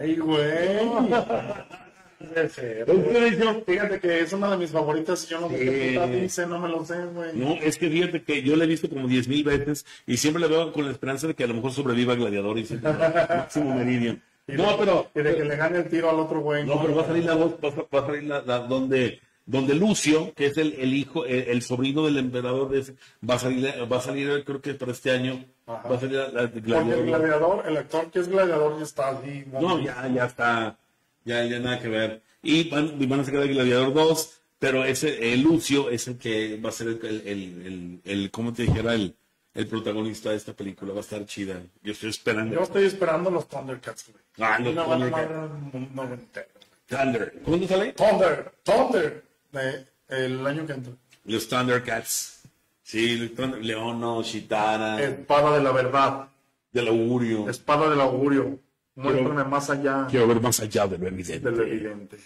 Ay, güey. ¿Usted dice? Fíjate que es una de mis favoritas. Yo no sé qué puta dice, no me lo sé, güey. No, es que fíjate que yo la he visto como diez mil veces y siempre la veo con la esperanza de que a lo mejor sobreviva Gladiador y siempre máximo Meridian. Y No, pero, Y de que le gane el tiro al otro güey. no, pero va a salir la voz, va a, salir la, la- donde, donde Lucio, que es el, el hijo, el, el sobrino del emperador de ese, va a salir, va a salir, creo que para este año, Ajá. va a salir la, Porque el Gladiador. gladiador, el actor que es gladiador ya está así. No, ya, ya está, ya, ya nada que ver. Y van, y van a sacar el Gladiador 2, pero ese, el Lucio es el que va a ser el, el, el, el, el- ¿cómo te dijera? El, el protagonista de esta película. Va a estar chida. Yo estoy esperando. Yo estoy esperando los Thundercats, güey. Ah, los Thundercats. más noventera. Thunder. ¿Cuándo sale? Thunder, Thunder, de- el año que entra. Los Thundercats. Sí, los Thunder- Leono, Chitara, Espada de la verdad, del augurio. espada del augurio. Muéstrame más allá Quiero ver más allá de lo evidente. de lo evidente.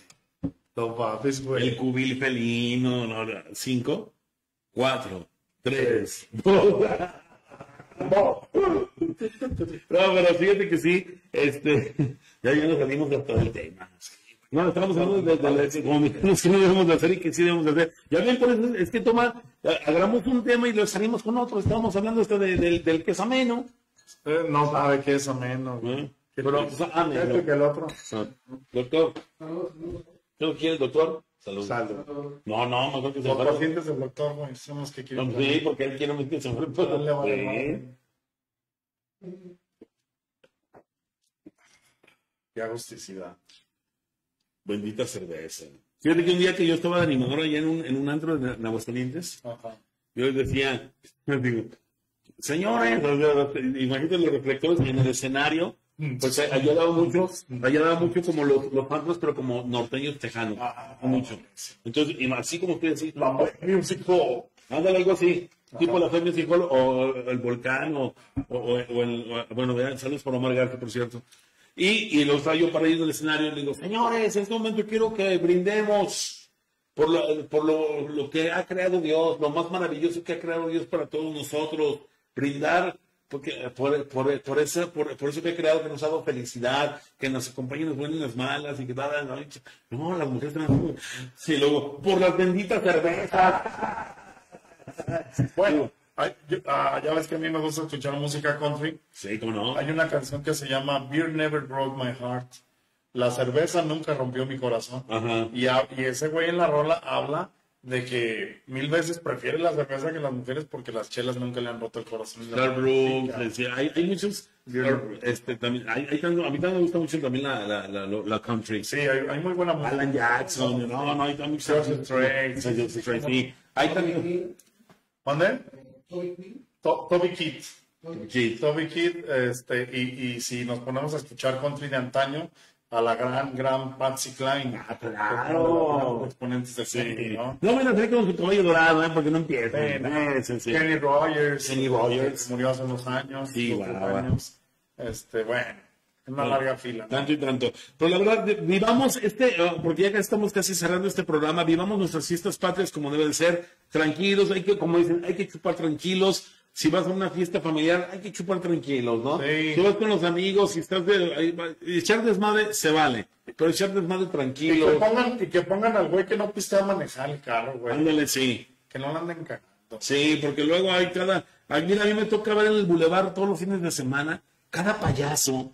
No mames, El cubil felino, no, no, cinco, cuatro, tres, dos. No, pero fíjate que sí, este, ya, ya nos salimos de todo el tema. No, estamos hablando de, de, de- como mexicanos que no debemos de hacer y que sí debemos de hacer. Ya bien, por eso es que toma, agarramos un tema y lo salimos con otro. Estábamos hablando esto de- del, del que es ameno. Eh, no sabe qué es ameno. güey. ¿eh? ¿Qué Pero, pues, ameno. Que el otro. Doctor, ¿qué quiere doctor? Salud. Salud. No, no, mejor que se Los pacientes del doctor, güey, son los que quieren. No, sí, porque él quiere meterse en el Dale, vale, Sí. vale. Qué agusticidad. Bendita cerveza. Fíjate que un día que yo estaba de animador allá en un, en un antro de en Aguascalientes, Ajá. yo les decía, les digo, señores, imagínate los reflectores en el escenario, pues eh, allá daba mucho, allá daba mucho como los, los fantasmas, pero como norteños tejanos, Ah, mucho. Entonces, y así como ustedes decís, La Music Hall. Ándale, algo así. Tipo la Hall o el volcán o, o, o- el. o- bueno, vean, saludos por Omar Garza, por cierto. Y, y lo estaba yo para ir del escenario y le digo, señores, en este momento quiero que brindemos por, lo, por lo, lo que ha creado Dios, lo más maravilloso que ha creado Dios para todos nosotros. Brindar porque, por, por, por, eso, por, por eso que ha creado, que nos ha dado felicidad, que nos acompaña en las buenas y las malas, y que nada, no, no, las mujeres así. Sí, luego, por las benditas cervezas. Bueno, hay- yo- ah, ya ves que a mí me gusta escuchar música country. Sí, cómo no. Hay una canción que se llama Beer Never Broke My Heart. La cerveza nunca rompió mi corazón. Ajá. Y, y ese güey en la rola habla de que mil veces prefiere la cerveza que las mujeres porque las chelas nunca le han roto el corazón. Decía, hay, hay muchos, este, también, hay, hay tanto- a mí también me gusta mucho también la, la, la, la country. Sí, hay, hay muy buena música. Alan Jackson, no, no, hay también sí. Hay también, ¿Mande? To- Toby Keith. sí, Toby Keith, este, y, y si nos ponemos a escuchar country de antaño, a la gran, gran Patsy Cline. Ah, claro. Exponentes de sí. ¿no? No la sé con su cabello dorado, ¿eh? Porque no empieza. Sí. Eh, sí, sí. Kenny Rogers. Kenny Rogers. Murió hace unos años. Sí, guau. años. Este, bueno, una larga fila. ¿no? Tanto y tanto. Pero la verdad, vivamos este, eh, porque ya estamos casi cerrando este programa, vivamos nuestras fiestas patrias como debe de ser, tranquilos, hay que, como dicen, hay que chupar tranquilos. Si vas a una fiesta familiar, hay que chupar tranquilos, ¿no? Sí. Si vas con los amigos, si estás de, echar desmadre, se vale. Pero echar desmadre Y tranquilo. que, pongan, y que pongan al güey que no pistea a manejar el carro, güey. Ándale, sí. Que no lo anden cagando. Sí, porque luego hay cada. ay, mira, a mí me toca ver en el bulevar todos los fines de semana cada payaso.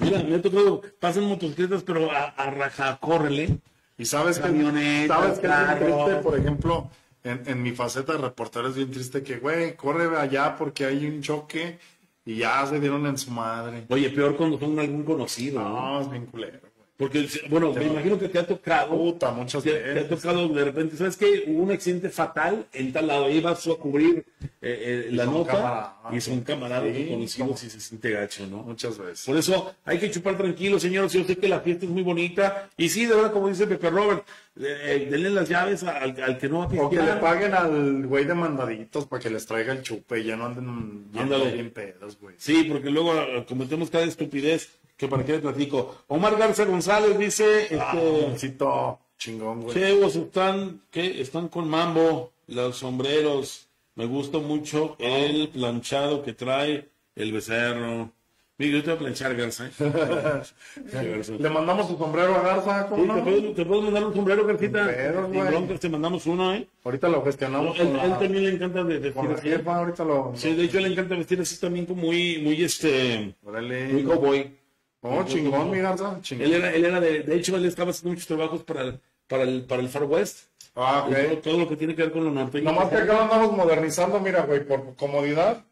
Mira, me ha tocado, pasan motocicletas, pero a, a raja, córrele. Y sabes que, Camionetas, sabes que carros. por ejemplo, en, en mi faceta de reportero es bien triste que, güey, corre allá porque hay un choque y ya se dieron en su madre. Oye, peor cuando son algún conocido, ¿no? No, es bien culero. Porque, bueno, me imagino que te ha tocado. Puta, muchas Te, te ha veces. tocado de repente, ¿sabes qué? Hubo un accidente fatal en tal lado, ahí vas a cubrir eh, eh, la nota camaradas. y son camaradas Sí, conocidos y se siente gacho, ¿no? Muchas veces. Por eso hay que chupar tranquilo, señores. Yo sé que la fiesta es muy bonita. Y sí, de verdad, como dice Pepe Robert, eh, eh, denle las llaves al, al que no va a O que le pistear. paguen al güey de mandaditos para que les traiga el chupe y ya no anden Ándale. bien pedos, güey. Sí, porque luego eh, cometemos cada estupidez que para qué le platico. Omar Garza González dice, Ah, este, Moncito, chingón, güey. Chevos están, ¿qué? Están con mambo, los sombreros. Me gusta mucho el planchado que trae el becerro. Mira, yo te voy a planchar, Garza. ¿eh? Le mandamos su sombrero a Garza, Sí, ¿cómo te, puedo, te puedo mandar un sombrero, Garcita. Sombrero, te mandamos uno, ¿eh? Ahorita lo No, gestionamos él, también le encanta de- vestir con así. jefa, ahorita lo... Sí, de hecho le encanta vestir así también como muy, muy este, muy Órale. cowboy. Oh, chingón, mi Garza, chingón. Él era, él era de, de hecho él estaba haciendo muchos trabajos para el, para el, para el Far West. Ah, Y todo, ok. todo lo que tiene que ver con lo norte. Nomás que acá lo andamos modernizando, mira, güey, por comodidad,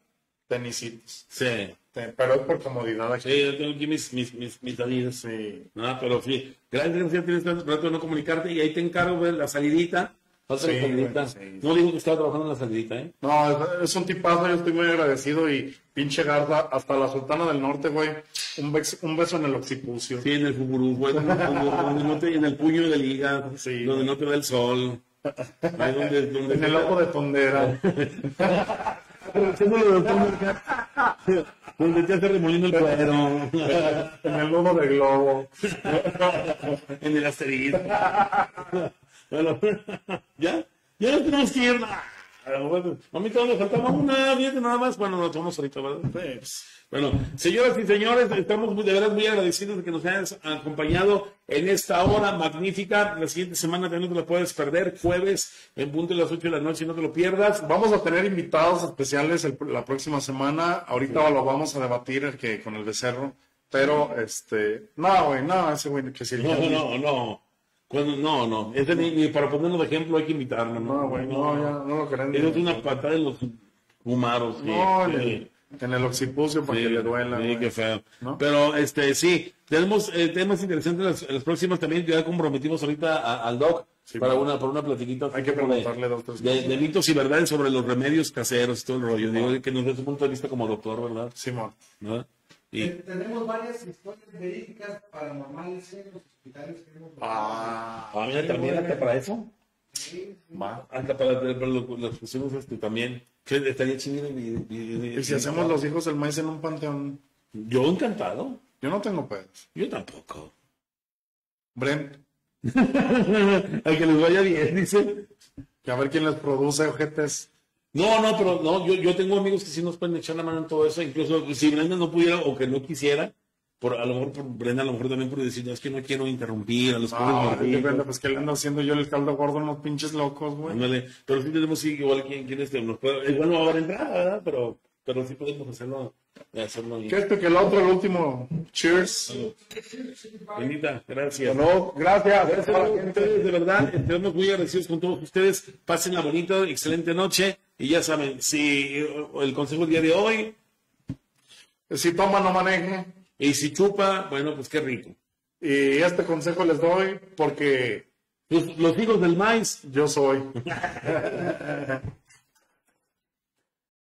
tenisitos. Sí. Pero es por comodidad aquí. Sí, yo tengo aquí mis, mis, mis, mis. Sí. Ah, pero sí. Gracias, gracias, tienes tanto rato de no comunicarte y ahí te encargo ver la salidita. Falta la Sí, salidita. güey, sí. No digo que estaba trabajando en la salidita, ¿eh? No, es, un tipazo, yo estoy muy agradecido y pinche Garza, hasta la Sultana del Norte, güey, un, beso- un beso en el occipucio. Sí, en el fugurú, güey, donde, no te, en el puño del hígado, Sí, donde no te da el sol. Ahí donde, donde En el ojo de tondera. Donde te hace remolino el cuero. en el nudo de globo. en el asterisco. Bueno, ya, ya nos tenemos que ir. Ah, bueno, a mí todavía me faltaba una, fíjate nada más. Bueno, nos tomamos ahorita, ¿verdad? Bueno, señoras y señores, estamos muy, de verdad muy agradecidos de que nos hayas acompañado en esta hora magnífica. La siguiente semana también no te la puedes perder, jueves en punto de las 8 de la noche, no te lo pierdas. Vamos a tener invitados especiales el- la próxima semana. Ahorita lo vamos a debatir el que, con el becerro. Pero, este, no, güey, no, ese güey que sí. No, no, no. Cuando, no, no. Ese ni, ni para ponerlo de ejemplo hay que invitarlo. No, No, güey, no, ya, no lo. Eso es una patada de los humaros. sí, No, en sí. el, en el occipucio para que le duela. Sí, güey. qué feo. ¿No? Pero, este, sí, tenemos eh, temas interesantes las, las próximas también. Ya comprometimos ahorita a- al doc Sí, para bueno. una, para una platiquita. Hay que preguntarle dos, tres de, cosas. de mitos y verdades sobre los remedios caseros y todo el rollo. Digo, que nos dé su punto de vista como doctor, ¿verdad? Simón. ¿No? Y, Ten- Tenemos varias historias verídicas paranormales en los que Ah, ah, mira, también hasta para eso. Sí, va. Hasta para, para lo- las cuestiones este, también. Que estaría chido. Y, y- y- Y si hacemos los hijos del maíz en un panteón, Yo encantado. yo no tengo pedos. Yo tampoco. Brent, Al que les vaya bien, dice. que a ver quién les produce ojetes. No, no, pero no, yo, yo tengo amigos que sí nos pueden echar la mano en todo eso. Incluso si Brenda no pudiera o que no quisiera, por, a lo mejor por Brenda, a lo mejor también por decir, "No, es que no quiero interrumpir a los pobres Ah, morritos". Brenda, pues que le ando haciendo yo el caldo gordo a unos pinches locos, güey. Ándale. Pero sí tenemos sí, igual quien, quien este, nos puede, igual no va a haber entrada, ¿verdad? Pero, pero sí podemos hacerlo, hacerlo bien. Que esto que el otro, el último. Cheers. Benita, gracias. No, gracias. Gracias a ustedes, de verdad, estamos muy agradecidos con todos ustedes. Pasen la bonita, excelente noche. Y ya saben, si eh, el consejo del día de hoy, Si toma, no maneje. Y si chupa, bueno, pues qué rico. Y este consejo les doy porque Los, los hijos del maíz yo soy.